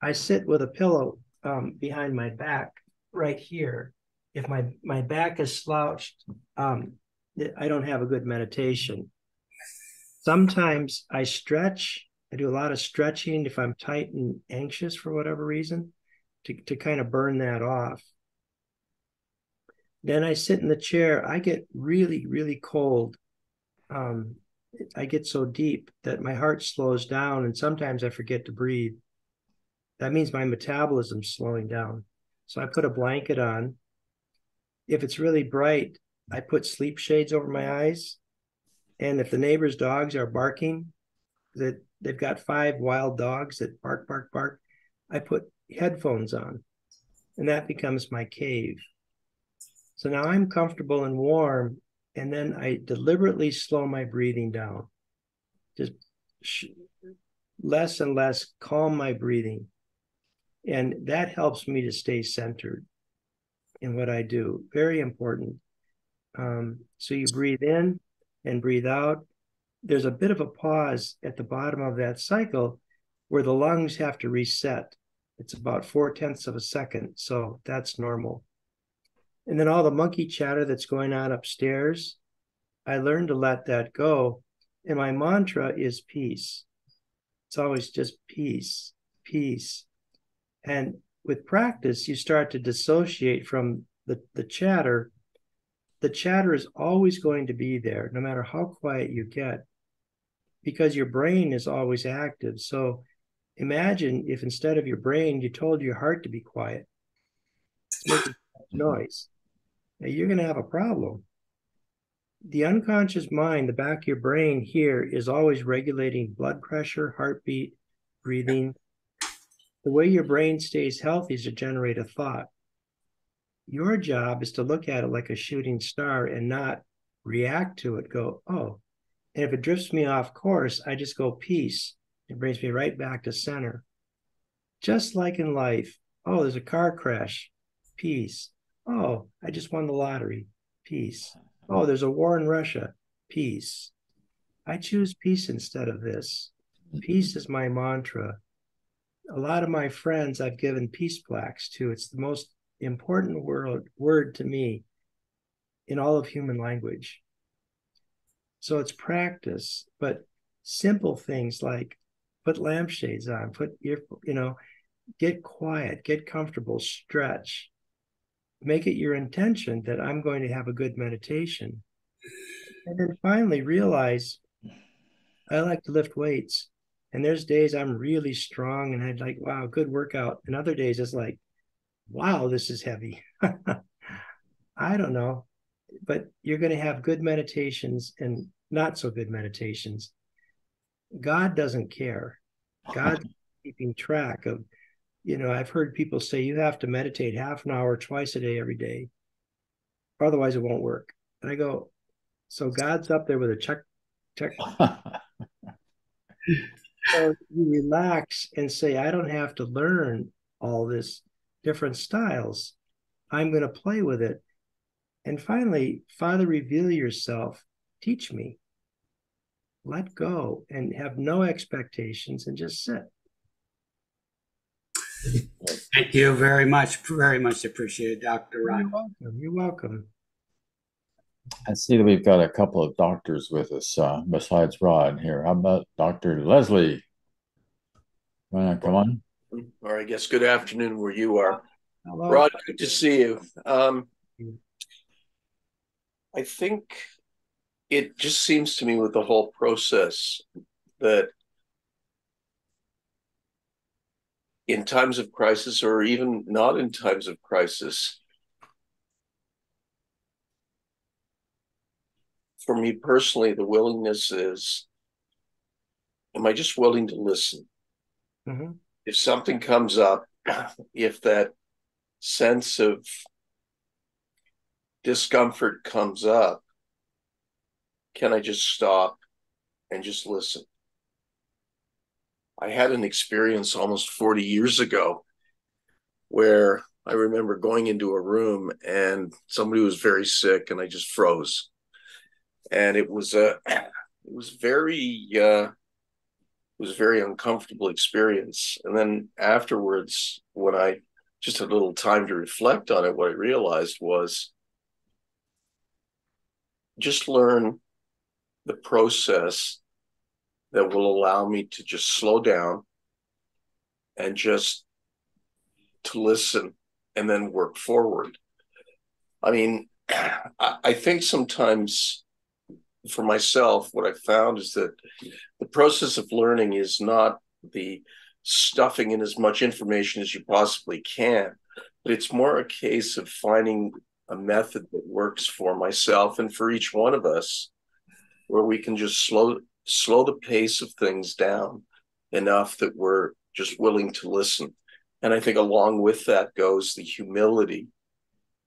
I sit with a pillow um, behind my back right here. If my, my back is slouched, um, I don't have a good meditation. Sometimes I stretch. I do a lot of stretching if I'm tight and anxious for whatever reason to, to kind of burn that off. Then I sit in the chair. I get really, really cold. Um, I get so deep that my heart slows down, and sometimes I forget to breathe. That means my metabolism's slowing down. So I put a blanket on. If it's really bright, I put sleep shades over my eyes. And if the neighbor's dogs are barking, that they've got five wild dogs that bark, bark, bark, I put headphones on. And that becomes my cave. So now I'm comfortable and warm, and then I deliberately slow my breathing down. Just less and less calm my breathing. And that helps me to stay centered in what I do. Very important. Um, so you breathe in and breathe out. There's a bit of a pause at the bottom of that cycle where the lungs have to reset. It's about four tenths of a second. So that's normal. And then all the monkey chatter that's going on upstairs, I learned to let that go. And my mantra is peace. It's always just peace, peace. And with practice, you start to dissociate from the, the chatter. The chatter is always going to be there, no matter how quiet you get, because your brain is always active. So imagine if instead of your brain, you told your heart to be quiet, making mm-hmm. noise Now you're going to have a problem. The unconscious mind, the back of your brain here, is always regulating blood pressure, heartbeat, breathing. The way your brain stays healthy is to generate a thought. Your job is to look at it like a shooting star and not react to it, go, oh. And if it drifts me off course, I just go peace. It brings me right back to center. Just like in life, oh, there's a car crash, peace. Oh, I just won the lottery. Peace. Oh, there's a war in Russia. Peace. I choose peace instead of this. Peace is my mantra. A lot of my friends I've given peace plaques to. It's the most important word, word to me in all of human language. So it's practice, but simple things like put lampshades on, put your, you know, get quiet, get comfortable, stretch. Make it your intention that I'm going to have a good meditation. And then finally realize I like to lift weights. And there's days I'm really strong and I'd like, wow, good workout. And other days it's like, wow, this is heavy. I don't know. But you're going to have good meditations and not so good meditations. God doesn't care. God's keeping track of, you know, I've heard people say you have to meditate half an hour twice a day every day. Otherwise it won't work. And I go, so God's up there with a check check. so you relax and say, I don't have to learn all this different styles. I'm going to play with it. And finally, Father, reveal yourself. Teach me. Let go and have no expectations and just sit. Thank you very much. Very much appreciated, Dr. Ryan. You're welcome. You're welcome. I see that we've got a couple of doctors with us uh, besides Rod here. How about Dr. Leslie? Wanna come on? Or I guess good afternoon where you are. Hello. Rod, good to see you. Um, I think it just seems to me with the whole process that in times of crisis or even not in times of crisis, for me personally, the willingness is am I just willing to listen? Mm-hmm. If something comes up, if that sense of discomfort comes up, can I just stop and just listen? I had an experience almost 40 years ago where I remember going into a room and somebody was very sick and I just froze. And it was a it was very uh it was very uncomfortable experience. And then afterwards, when I just had a little time to reflect on it, what I realized was just learn the process that will allow me to just slow down and just to listen and then work forward. I mean, I think sometimes for myself, what I found is that the process of learning is not the stuffing in as much information as you possibly can, but it's more a case of finding a method that works for myself and for each one of us where we can just slow slow the pace of things down enough that we're just willing to listen. And i think along with that goes the humility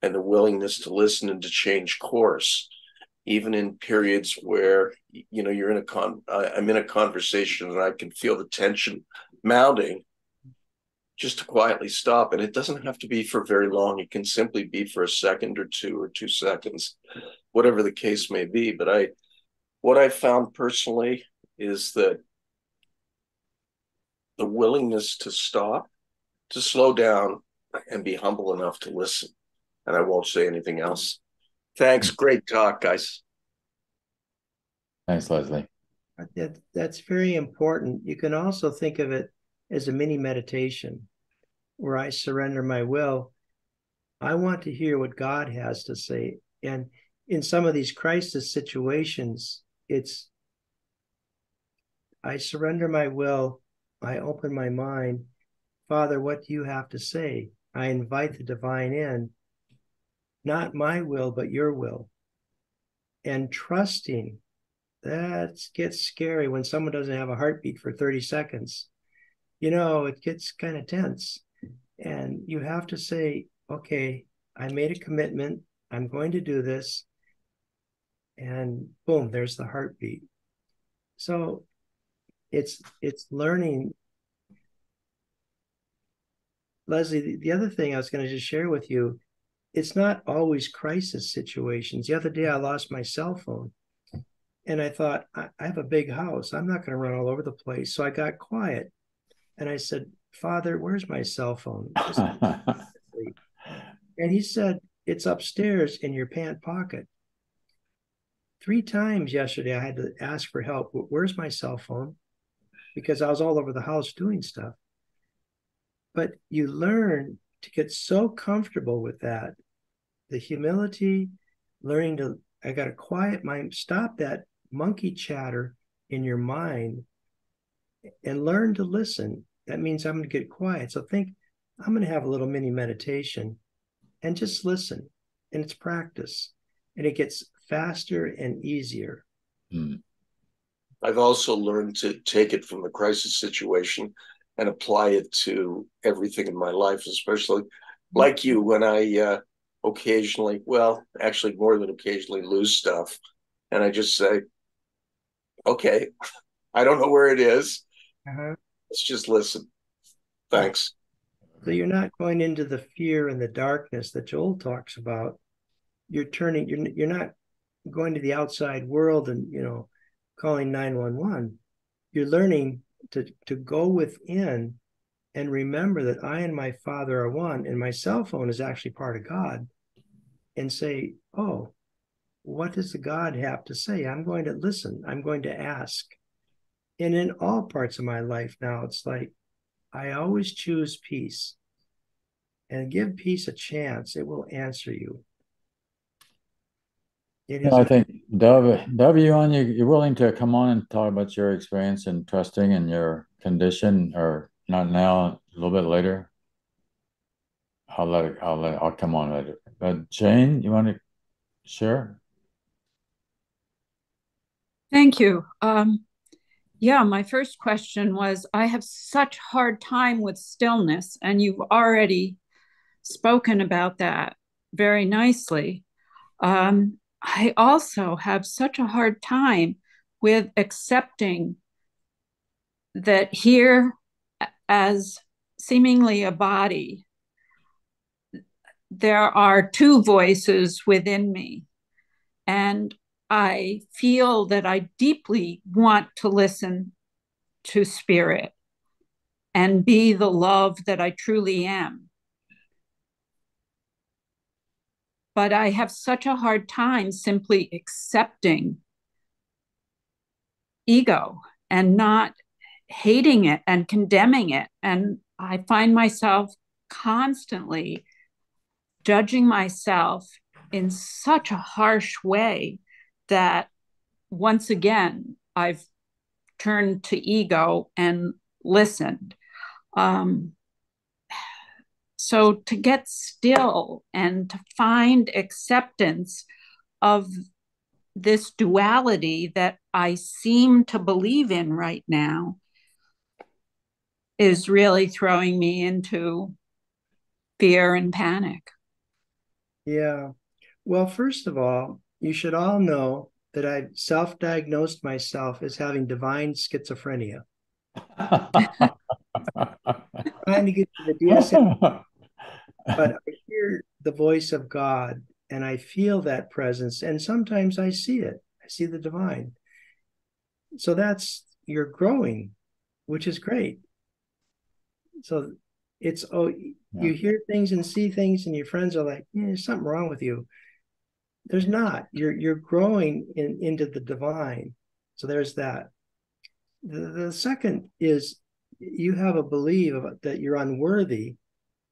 and the willingness to listen and to change course even in periods where you know you're in a con i'm in a conversation and i can feel the tension mounting just to quietly stop. And it doesn't have to be for very long. It can simply be for a second or two or two seconds whatever the case may be. But i what i found personally is that the willingness to stop to slow down and be humble enough to listen. And i won't say anything else thanks great talk guys Thanks, Leslie. That, that's very important. You can also think of it as a mini meditation where I surrender my will. I want to hear what God has to say. And in some of these crisis situations, it's I surrender my will, I open my mind. Father, what do you have to say? I invite the divine in, not my will, but your will. And trusting that gets scary when someone doesn't have a heartbeat for 30 seconds. You know, it gets kind of tense. And you have to say, okay, I made a commitment. I'm going to do this. And boom, there's the heartbeat. So it's it's learning. Leslie, the, the other thing I was going to just share with you, it's not always crisis situations. The other day I lost my cell phone and I thought, I, I have a big house. I'm not going to run all over the place. So I got quiet and I said, Father, where's my cell phone? and he said, It's upstairs in your pant pocket. three times yesterday, I had to ask for help. Where's my cell phone? Because I was all over the house doing stuff. But you learn to get so comfortable with that the humility, learning to, I got to quiet my, stop that monkey chatter in your mind and learn to listen. That means I'm going to get quiet. So think, I'm going to have a little mini meditation and just listen. And it's practice. And it gets faster and easier. Hmm. I've also learned to take it from the crisis situation and apply it to everything in my life, especially like you when I uh, occasionally, well, actually more than occasionally lose stuff. And I just say, okay, I don't know where it is. Uh-huh. Let's just listen. Thanks. So you're not going into the fear and the darkness that Joel talks about. You're turning, you're, you're not going to the outside world and, you know, calling 911. You're learning to, to go within and remember that I and my Father are one, and my cell phone is actually part of God, and say, Oh, what does the God have to say? I'm going to listen, I'm going to ask. And in all parts of my life now, it's like I always choose peace and give peace a chance. It will answer you. It is I think, Dov, you on you, you're willing to come on and talk about your experience and trusting and your condition, or not now, a little bit later. I'll let it. I'll let. It, I'll come on later. But Jane, you want to share? Thank you. Um, yeah, my first question was I have such hard time with stillness, and you've already spoken about that very nicely. Um, I also have such a hard time with accepting that here, as seemingly a body, there are two voices within me. And I feel that I deeply want to listen to spirit and be the love that I truly am. But I have such a hard time simply accepting ego and not hating it and condemning it. And I find myself constantly judging myself in such a harsh way that once again, I've turned to ego and listened. Um, so to get still and to find acceptance of this duality that I seem to believe in right now is really throwing me into fear and panic. Yeah. Well, first of all, you should all know that I self diagnosed myself as having divine schizophrenia. Trying to get to the DSM, but I hear the voice of God and I feel that presence, and sometimes I see it. I see the divine. So that's you're growing, which is great. So it's oh, yeah. you hear things and see things, and your friends are like, yeah, "There's something wrong with you." There's not. You're you're growing in, into the divine. So there's that. The, the second is you have a belief that you're unworthy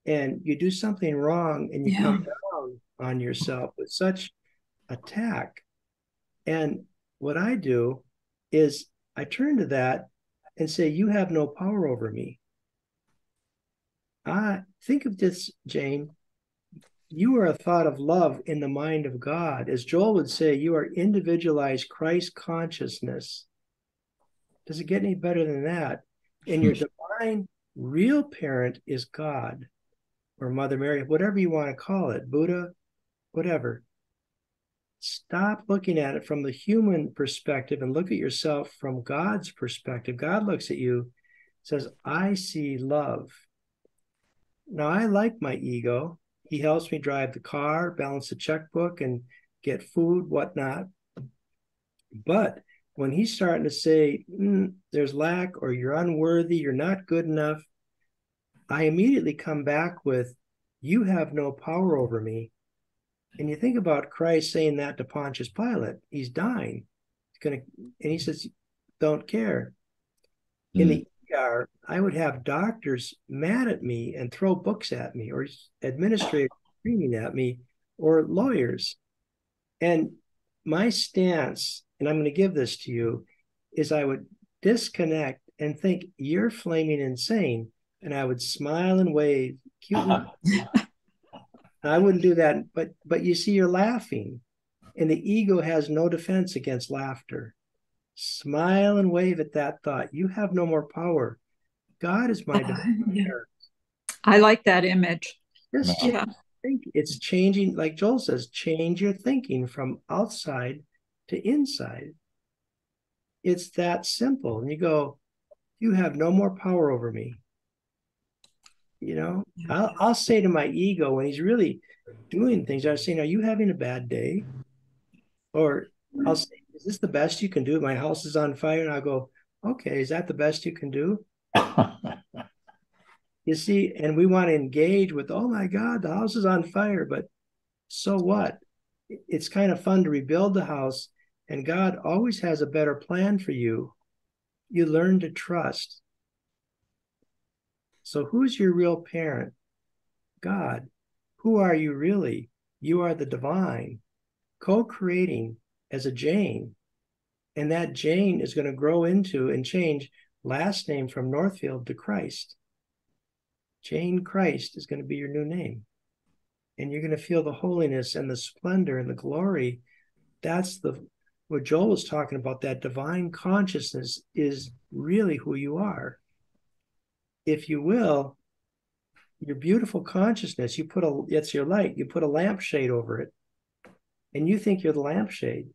and you do something wrong and you yeah. come down on yourself with such attack. And what I do is I turn to that and say, You have no power over me. I think of this, Jane you are a thought of love in the mind of God. As Joel would say, you are individualized Christ consciousness. Does it get any better than that? And your hmm. divine real parent is God or Mother Mary, whatever you want to call it, Buddha, whatever. Stop looking at it from the human perspective and look at yourself from God's perspective. God looks at you, says, I see love. Now, I like my ego. He helps me drive the car, balance the checkbook, and get food, whatnot. But when he's starting to say, mm, there's lack or you're unworthy, you're not good enough, I immediately come back with, you have no power over me. And you think about Christ saying that to Pontius Pilate, he's dying. He's gonna and he says, Don't care. Mm. In the ER, I would have doctors mad at me and throw books at me, or administrators screaming at me, or lawyers. And my stance, and I'm going to give this to you, is I would disconnect and think you're flaming insane, and I would smile and wave. Cute. I wouldn't do that, but but you see, you're laughing, and the ego has no defense against laughter. Smile and wave at that thought. You have no more power. God is my defender. I like that image. Just yeah. it's changing, like Joel says, change your thinking from outside to inside. It's that simple. And you go, you have no more power over me. You know, I'll, I'll say to my ego when he's really doing things, I'll say, Are you having a bad day? Or I'll say, Is this the best you can do? My house is on fire. And I'll go, Okay, is that the best you can do? you see, and we want to engage with, Oh my God, the house is on fire. But so what? It's kind of fun to rebuild the house, and God always has a better plan for you. You learn to trust. So, who's your real parent? God. Who are you really? You are the divine, co creating as a Jane. And that Jane is going to grow into and change last name from Northfield to Christ. Jane Christ is going to be your new name. And you're going to feel the holiness and the splendor and the glory. That's the what Joel was talking about. That divine consciousness is really who you are if you will, your beautiful consciousness, you put a, it's your light, you put a lampshade over it, and you think you're the lampshade.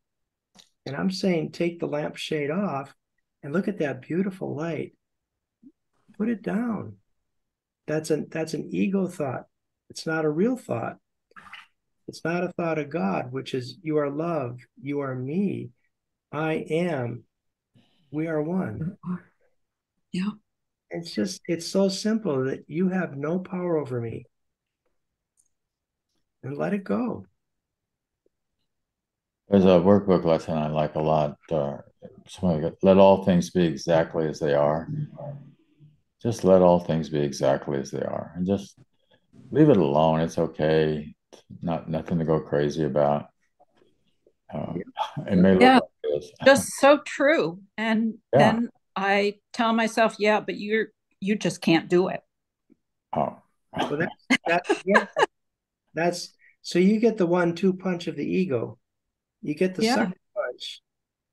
And I'm saying, take the lampshade off and look at that beautiful light. Put it down. That's an that's an ego thought. It's not a real thought. It's not a thought of God, which is you are love, you are me, I am, we are one. Yeah. It's just, it's so simple that you have no power over me. And let it go. There's a workbook lesson I like a lot. Uh, let all things be exactly as they are. Just let all things be exactly as they are, and just leave it alone. It's okay. Not nothing to go crazy about. Um, it may yeah, like just so true. And yeah. and I tell myself, yeah, but you're you just can't do it. Oh. well, that's that's yeah, that's so you get the one two punch of the ego. You get the yeah. second punch,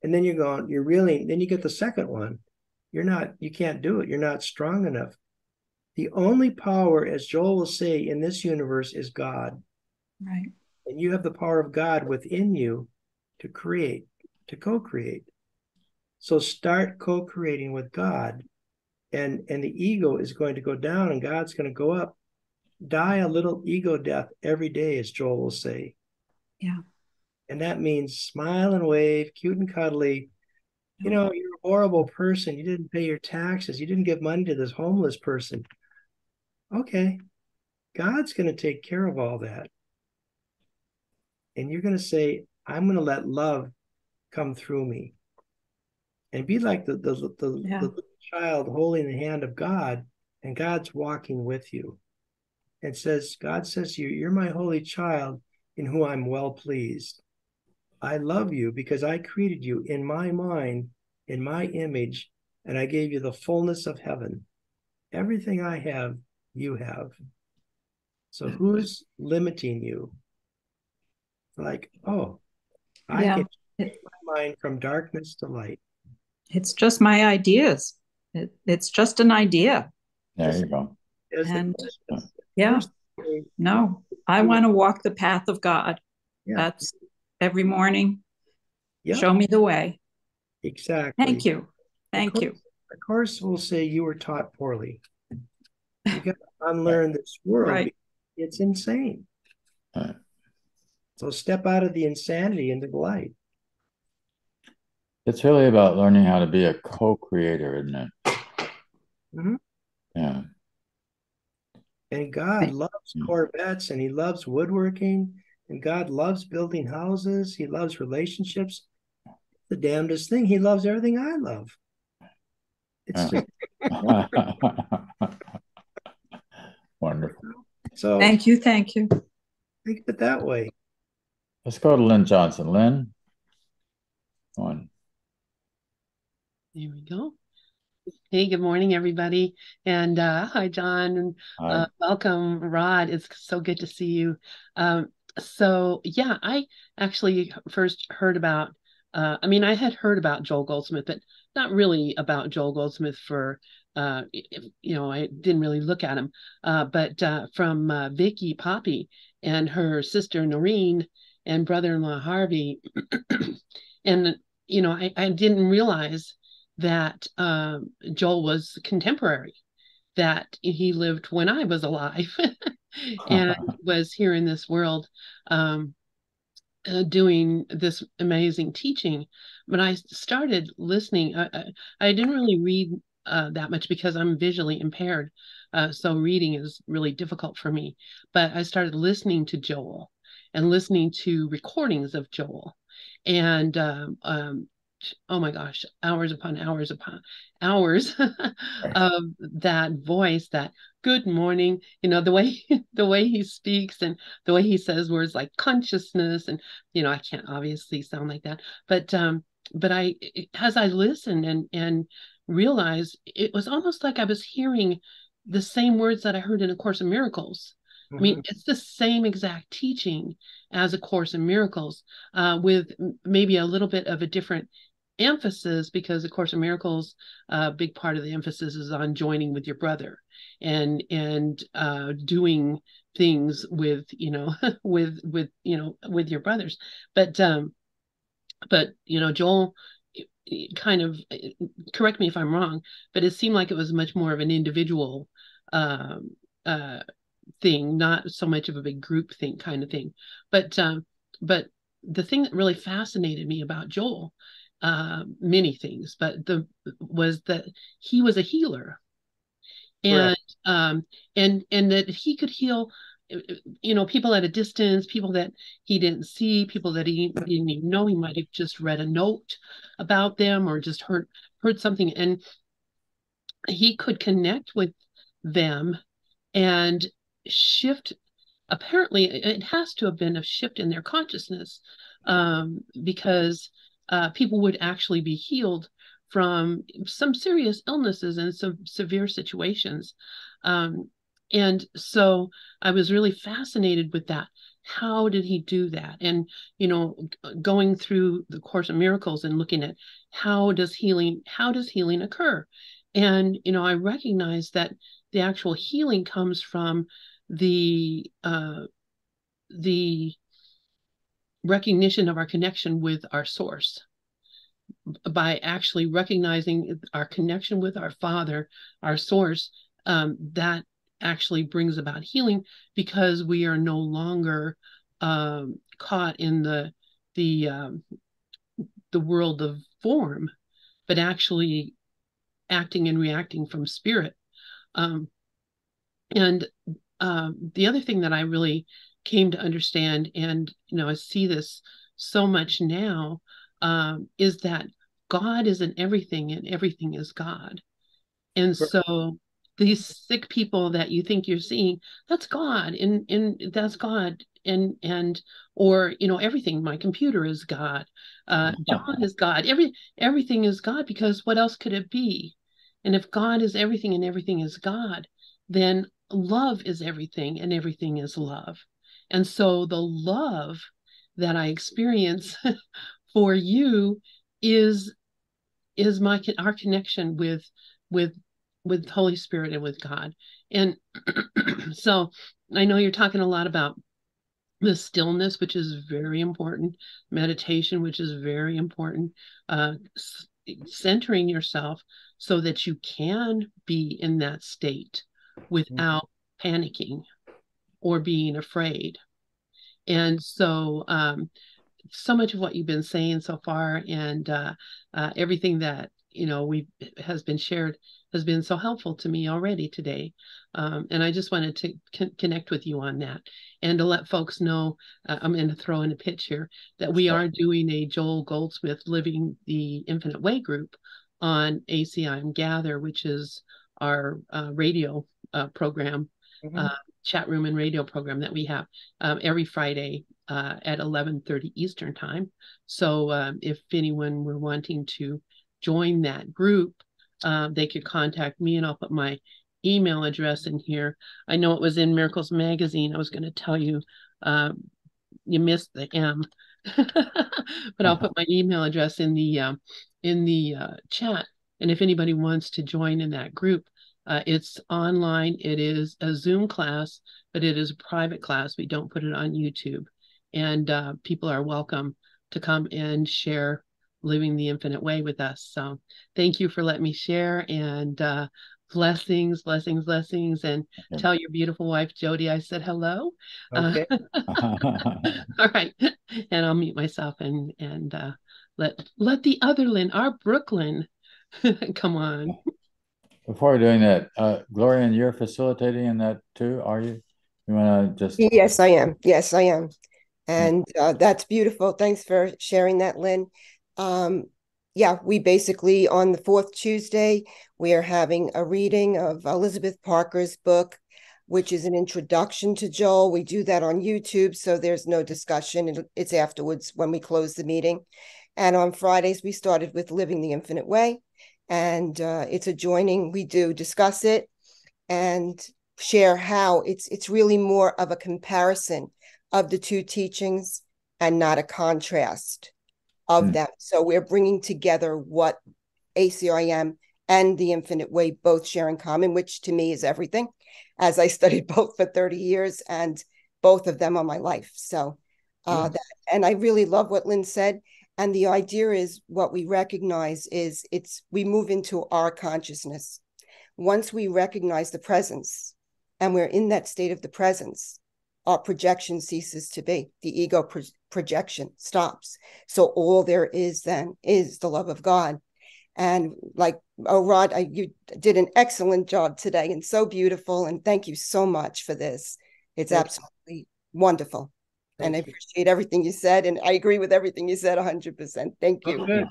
and then you're going, you're really then you get the second one. You're not, you can't do it. You're not strong enough. The only power, as Joel will say, in this universe is God. Right. And you have the power of God within you to create, to co-create. So start co-creating with God, and and the ego is going to go down, and God's going to go up. Die a little ego death every day, as Joel will say. Yeah. And that means smile and wave, cute and cuddly. You know, you're a horrible person. You didn't pay your taxes. You didn't give money to this homeless person. Okay. God's going to take care of all that. And you're going to say, I'm going to let love come through me and be like the the, the, yeah. the child holding the hand of God, and God's walking with you. And says, God says to you, You're my holy child in whom I'm well pleased. I love you because I created you in my mind, in my image, and I gave you the fullness of heaven. Everything I have, you have. So who's limiting you? Like, oh, I yeah. can change my mind from darkness to light. It's just my ideas. It, it's just an idea. There you go. And yeah, no, I want to walk the path of God. Yeah. That's every morning. Yeah. Show me the way. Exactly. Thank you. Thank course, you. Of course, we'll say you were taught poorly. You got to unlearn this world. Right. It's insane. Right. So step out of the insanity into the light. It's really about learning how to be a co-creator, isn't it? Mm-hmm. Yeah. And God loves Corvettes and He loves woodworking And God loves building houses. He loves relationships. The damnedest thing. He loves everything I love. It's just, Wonderful. so Thank you, thank you. think of it that way. Let's go to Lynn Johnson. Lynn? One. There we go. Hey, good morning, everybody. And uh, hi, Jon, Hi. uh, welcome, Rod. It's so good to see you. Um, so, yeah, I actually first heard about, uh, I mean, I had heard about Joel Goldsmith, but not really about Joel Goldsmith for, uh, you know, I didn't really look at him. Uh, but uh, from uh, Vicky Poppy and her sister Noreen and brother-in-law Harvey, and you know, I, I didn't realize that um, Joel was contemporary, that he lived when I was alive and was here in this world um, uh, doing this amazing teaching. But I started listening. I, I, I didn't really read uh, that much because I'm visually impaired. Uh, so reading is really difficult for me. But I started listening to Joel and listening to recordings of Joel. And um, um, oh my gosh, hours upon hours upon hours of that voice, that good morning, you know, the way the way he speaks and the way he says words like consciousness and you know, I can't obviously sound like that, but um but I as I listened and and realized it was almost like I was hearing the same words that I heard in A Course in Miracles. I mean, it's the same exact teaching as A Course in Miracles, uh, with maybe a little bit of a different emphasis because A Course in Miracles, a uh, big part of the emphasis is on joining with your brother and and uh, doing things with you know with with you know with your brothers. But um, but you know, Joel kind of correct me if I'm wrong, but it seemed like it was much more of an individual um, uh, thing, not so much of a big group think kind of thing. But um, but the thing that really fascinated me about Joel, uh, many things, but the was that he was a healer, and um, and and that he could heal you know people at a distance people that he didn't see people that he didn't even know. He might have just read a note about them or just heard heard something. And he could connect with them and shift apparently it has to have been a shift in their consciousness um, because uh, people would actually be healed from some serious illnesses and some severe situations um, and so I was really fascinated with that. How did he do that? And, you know, going through the Course of Miracles and looking at how does healing, how does healing occur? And, you know, I recognize that the actual healing comes from the, uh, the recognition of our connection with our source by actually recognizing our connection with our father our source um, that actually brings about healing because we are no longer um, caught in the the um, the world of form, but actually acting and reacting from spirit. Um, and um, the other thing that I really came to understand, and you know, I see this so much now, um, is that God is in everything, and everything is God. And so these sick people that you think you're seeing that's god and and that's god and and or you know everything. My computer is god. Uh john is god. Every everything is god because what else could it be? And if god is everything and everything is god then love is everything and everything is love and so the love that i experience for you is is my our connection with with with Holy Spirit and with God. And so I know you're talking a lot about the stillness, which is very important, meditation, which is very important, uh, centering yourself so that you can be in that state without panicking or being afraid. And so um, so much of what you've been saying so far, and uh, uh, everything that you know we has been shared has been so helpful to me already today. Um, and I just wanted to con- connect with you on that and to let folks know. Uh, I'm going to throw in a pitch here that we are doing a Joel Goldsmith Living the Infinite Way group on ACIM Gather, which is our uh, radio uh, program, mm-hmm. Uh, chat room and radio program that we have um, every Friday uh, at 11:30 Eastern time. So um, if anyone were wanting to join that group, uh, they could contact me, and I'll put my email address in here. I know it was in Miracles Magazine. I was going to tell you um, you missed the M, but I'll put my email address in the um, in the uh, chat. And if anybody wants to join in that group, uh, it's online. It is a Zoom class, but it is a private class. We don't put it on YouTube. And uh, people are welcome to come and share living the infinite way with us. So thank you for letting me share and uh, blessings, blessings, blessings. And okay. tell your beautiful wife, Jody, I said hello. Okay. all right. And I'll mute myself and, and uh, let, let the other Lynn, our Brooklyn, come on. Before we're doing that, uh, Gloria, you're facilitating in that too, are you? You want to just? Yes, I am. Yes, I am. And uh, that's beautiful. Thanks for sharing that, Lynn. Um, yeah, we basically on the fourth Tuesday we are having a reading of Elizabeth Parker's book, which is an introduction to Joel. We do that on YouTube, so there's no discussion. It's afterwards when we close the meeting. And on Fridays we started with Living the Infinite Way, and uh, it's adjoining. We do discuss it and share how it's it's really more of a comparison of the two teachings and not a contrast of mm. them. So we're bringing together what ACIM and the Infinite Way both share in common, which to me is everything, as I studied both for 30 years and both of them are my life. So, uh, that, and I really love what Lynn said. And the idea is what we recognize is it's we move into our consciousness. Once we recognize the presence and we're in that state of the presence, our projection ceases to be. The ego pro- projection stops. So all there is then is the love of God. And like, oh, Rod, I, you did an excellent job today and so beautiful. And thank you so much for this. It's absolutely wonderful. Thank and I appreciate everything you said. And I agree with everything you said 100%. Thank you. Oh,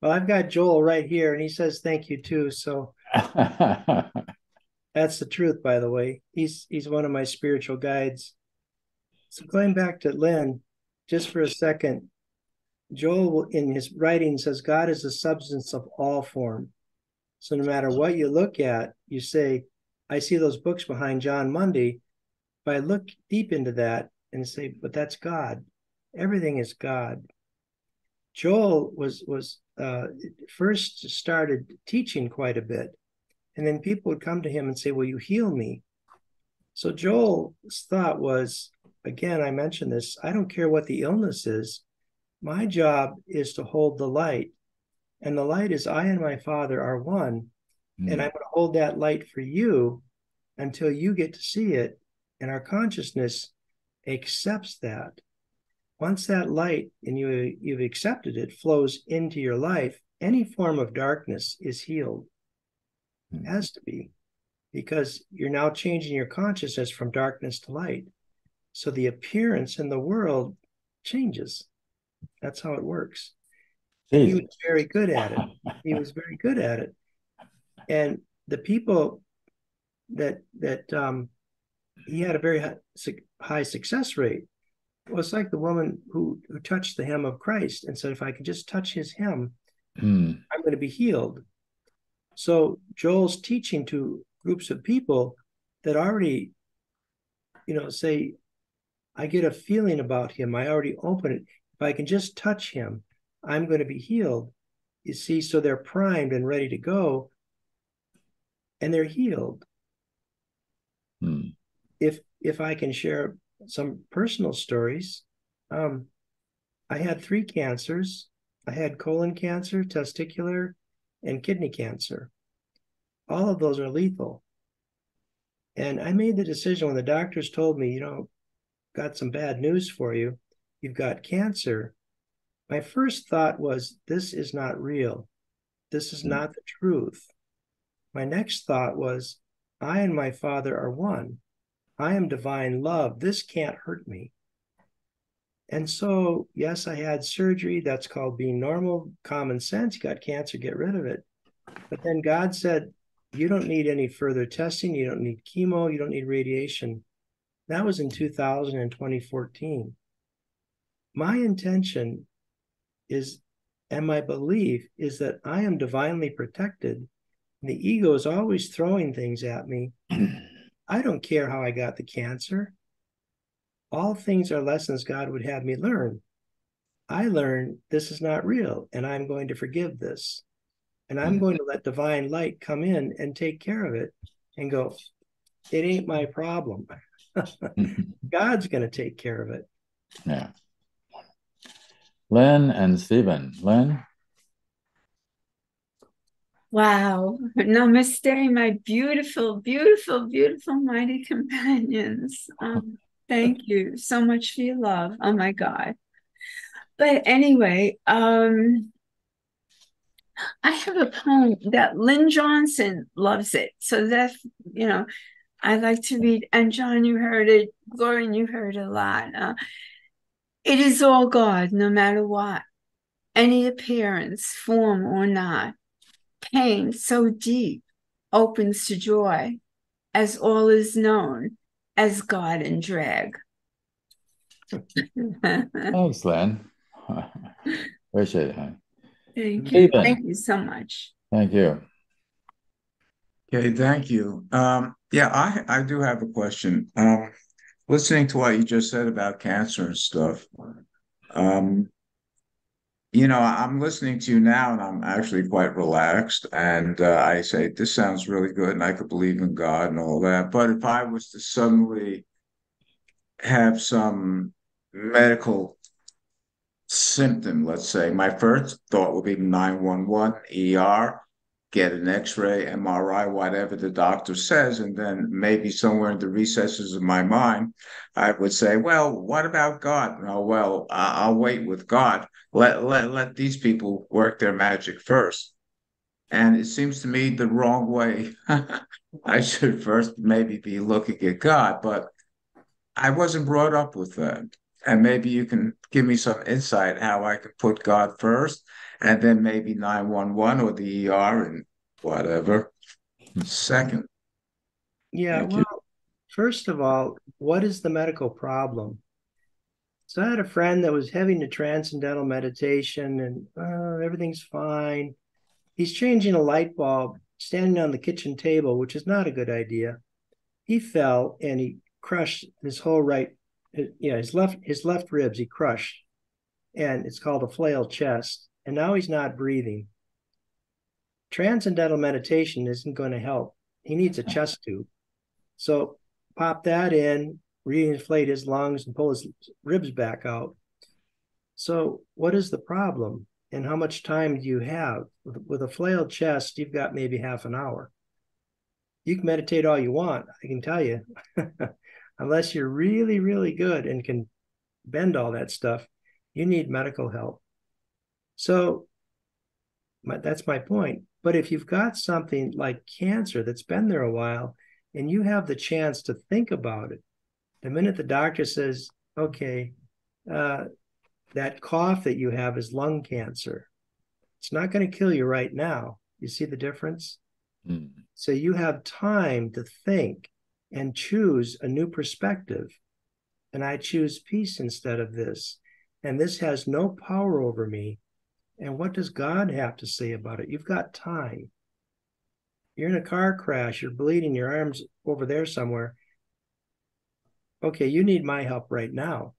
well, I've got Joel right here, and he says thank you too. So that's the truth, by the way. He's he's one of my spiritual guides. So going back to Lynn, just for a second, Joel in his writing says God is the substance of all form. So no matter what you look at, you say, I see those books behind Jon Mundy. If I look deep into that and say, but that's God. Everything is God. Joel was was uh, first started teaching quite a bit, and then people would come to him and say, "Will you heal me?" So Joel's thought was, again, I mentioned this. I don't care what the illness is. My job is to hold the light, and the light is I and my Father are one, mm. and I'm going to hold that light for you until you get to see it, and our consciousness accepts that. Once that light and you you've accepted it flows into your life, any form of darkness is healed. It hmm. has to be because you're now changing your consciousness from darkness to light. So the appearance in the world changes. That's how it works. He was very good at it. He was very good at it. And the people that that um, he had a very high, high success rate. It was like the woman who, who touched the hem of Christ and said, if I could just touch his hem, mm. I'm going to be healed. So Joel's teaching to groups of people that already, you know, say, I get a feeling about him. I already open it. If I can just touch him, I'm going to be healed. You see, so they're primed and ready to go, and they're healed. Hmm if if I can share some personal stories, um, I had three cancers. I had colon cancer, testicular, and kidney cancer. All of those are lethal. And I made the decision when the doctors told me, you know, got some bad news for you. you've got cancer, my first thought was, this is not real. This is not the truth. My next thought was, I and my Father are one. I am divine love. This can't hurt me. And so, yes, I had surgery. That's called being normal, common sense. You got cancer, get rid of it. But then God said, You don't need any further testing. You don't need chemo. You don't need radiation. That was in 2000 and 2014. My intention is, and my belief is that I am divinely protected. The ego is always throwing things at me. I don't care how I got the cancer. All things are lessons God would have me learn. I learn this is not real, and I'm going to forgive this. And I'm mm. going to let divine light come in and take care of it and go, it ain't my problem. Mm-hmm. God's going to take care of it. Yeah. Lynn and Stephen. Lynn? Wow. Namaste, my beautiful, beautiful, beautiful, mighty companions. Um, thank you so much for your love. Oh my God. But anyway, um, I have a poem that Lynn Johnson loves it. So that's, you know, I like to read, and Jon, you heard it, Lauren, you heard a lot. Uh, it is all God, no matter what, any appearance, form or not. Pain so deep opens to joy, as all is known as God and drag. Thanks, Len. Appreciate it. Thank you. Thank you so much. Thank you. Okay, thank you. Um, yeah, I I do have a question. Um, listening to what you just said about cancer and stuff, um, you know, I'm listening to you now, and I'm actually quite relaxed. And uh, I say, this sounds really good, and I could believe in God and all that. But if I was to suddenly have some medical symptom, let's say, my first thought would be 911 ER get an x-ray mri whatever the doctor says and then maybe somewhere in the recesses of my mind i would say well what about god? Oh well i'll wait with god. Let, let let these people work their magic first. And it seems to me the wrong way. I should first maybe be looking at god but i wasn't brought up with that. And maybe you can give me some insight how i can put god first and then maybe 911 or the ER and whatever. Second. Yeah, Thank well, you. first of all, what is the medical problem? So I had a friend that was having a transcendental meditation and uh, everything's fine. He's changing a light bulb standing on the kitchen table, which is not a good idea. He fell and he crushed his whole right, yeah, his left his left ribs. He crushed, and it's called a flail chest and now he's not breathing. Transcendental meditation isn't going to help. He needs a chest tube. So pop that in, reinflate his lungs, and pull his ribs back out. So, what is the problem? And how much time do you have? With, a flailed chest, you've got maybe half an hour. You can meditate all you want, I can tell you. Unless you're really, really good and can bend all that stuff, you need medical help. So my, that's my point. But if you've got something like cancer that's been there a while and you have the chance to think about it, the minute the doctor says, okay, uh, that cough that you have is lung cancer, it's not going to kill you right now. You see the difference? Mm. So you have time to think and choose a new perspective. And I choose peace instead of this. And this has no power over me and what does God have to say about it? You've got time. You're in a car crash, you're bleeding, your arm's over there somewhere. Okay, you need my help right now.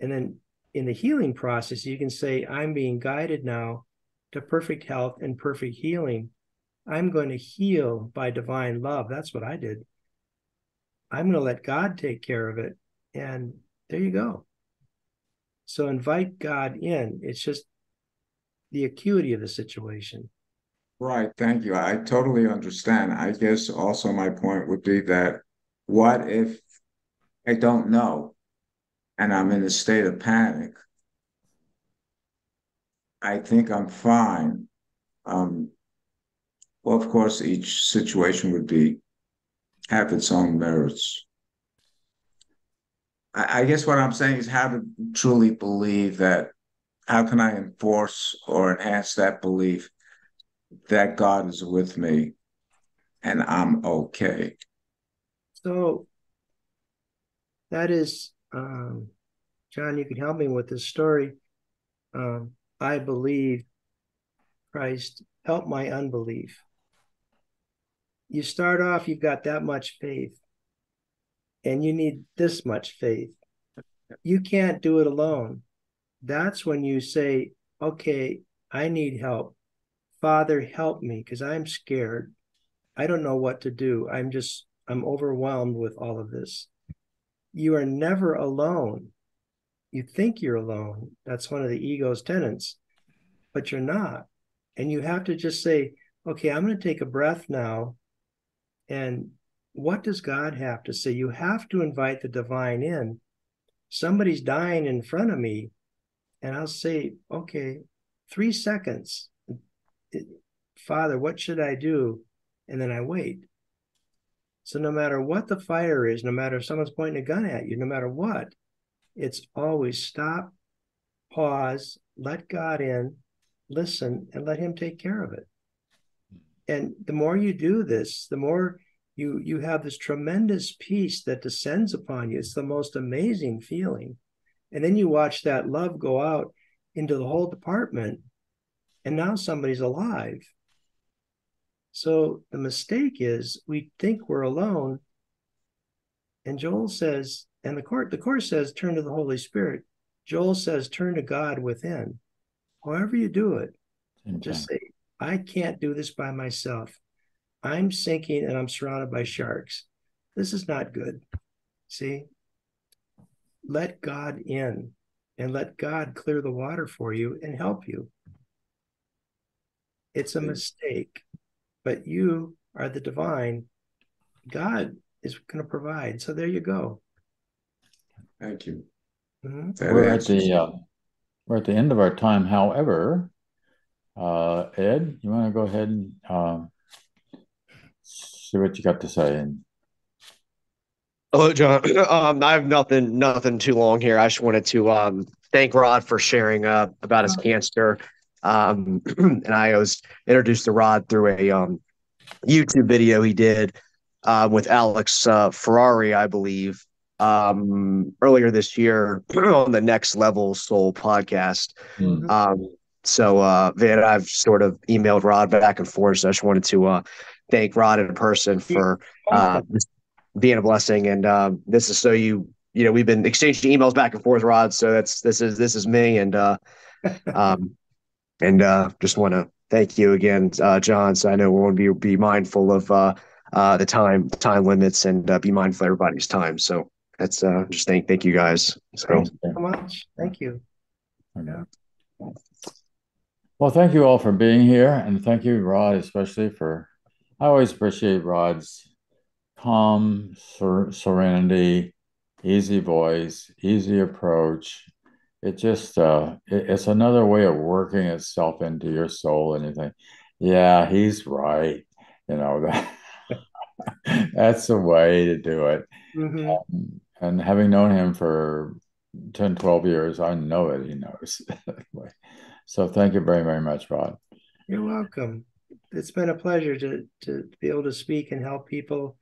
And then in the healing process, you can say, I'm being guided now to perfect health and perfect healing. I'm going to heal by divine love. That's what I did. I'm going to let God take care of it. And there you go. So invite God in. It's just the acuity of the situation. Right. Thank you. I totally understand. I guess also my point would be that what if I don't know? and I'm in a state of panic, I think I'm fine. Um, well, of course, each situation would be have its own merits. I, I guess what I'm saying is how to truly believe that. How can I enforce or enhance that belief that God is with me and I'm okay? So that is, um, Jon, you can help me with this story. Um, I believe Christ, help my unbelief. You start off, you've got that much faith, and you need this much faith. You can't do it alone. That's when you say, okay, I need help. Father, help me because I'm scared. I don't know what to do. I'm just, I'm overwhelmed with all of this. You are never alone. You think you're alone. That's one of the ego's tenets, but you're not. And you have to just say, okay, I'm going to take a breath now. And what does God have to say? You have to invite the divine in. Somebody's dying in front of me, and I'll say, okay, three seconds. Father, what should I do? And then I wait. So no matter what the fire is, no matter if someone's pointing a gun at you, no matter what, it's always stop, pause, let God in, listen, and let Him take care of it. And the more you do this, the more you you have this tremendous peace that descends upon you. It's the most amazing feeling. And then you watch that love go out into the whole department, and now somebody's alive. So the mistake is we think we're alone. And Joel says, and the court, the course says, turn to the Holy Spirit. Joel says, turn to God within. However you do it, okay. just say, I can't do this by myself. I'm sinking and I'm surrounded by sharks. This is not good. See? Let God in and let God clear the water for you and help you. It's a mistake, but you are the divine. God is going to provide. So there you go. Thank you. Mm-hmm. We're at the uh, we're at the end of our time. However, uh, Ed, you want to go ahead and uh, see what you got to say and Hello, Jon. Um, I have nothing, nothing too long here. I just wanted to um, thank Rod for sharing uh, about his cancer. Um, and I was introduced to Rod through a um, YouTube video he did uh, with Alex uh, Ferrari, I believe, um, earlier this year on the Next Level Soul podcast. Mm-hmm. Um, so, uh, Van, I've sort of emailed Rod back and forth. So I just wanted to uh, thank Rod in person for uh, being a blessing. And um, this is so you you know we've been exchanging emails back and forth, Rod. So that's this is this is me, and uh, um, and uh, just want to thank you again, uh, Jon. So I know we want to be be mindful of uh, uh, the time time limits and uh, be mindful of everybody's time. So that's uh, just thank thank you guys. So Thanks so much. Thank you. Yeah. Well, thank you all for being here, and thank you, Rod, especially for. I always appreciate Rod's calm ser- serenity, easy voice, easy approach. It just uh, it, it's another way of working itself into your soul, and you think, yeah, he's right. You know that that's the way to do it. Mm-hmm. Um, and having known him for 10, 12 years, I know that he knows. so thank you very, very much, Rod. You're welcome. It's been a pleasure to to be able to speak and help people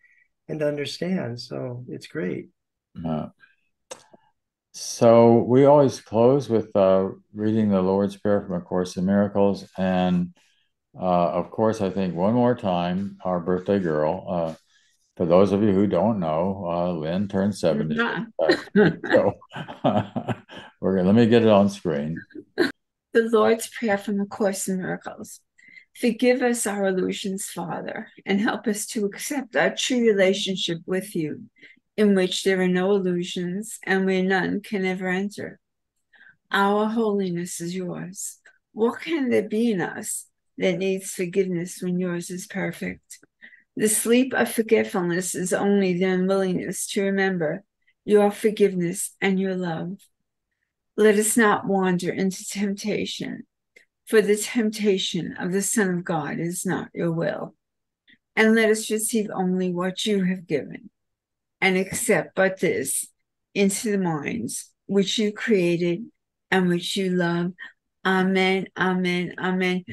and understand. So it's great. Uh, so we always close with uh, reading the Lord's Prayer from A Course in Miracles. And uh, of course, I think one more time, our birthday girl. Uh, for those of you who don't know, uh, Lynn turned 70. so we're gonna let me get it on screen. The Lord's Prayer from A Course in Miracles. Forgive us our illusions, Father, and help us to accept our true relationship with you, in which there are no illusions and where none can ever enter. Our holiness is yours. What can there be in us that needs forgiveness when yours is perfect? The sleep of forgetfulness is only the unwillingness to remember your forgiveness, and your love. Let us not wander into temptation, for the temptation of the Son of God is not your will. And let us receive only what you have given, and accept but this into the minds which you created and which you love. Amen, amen, amen.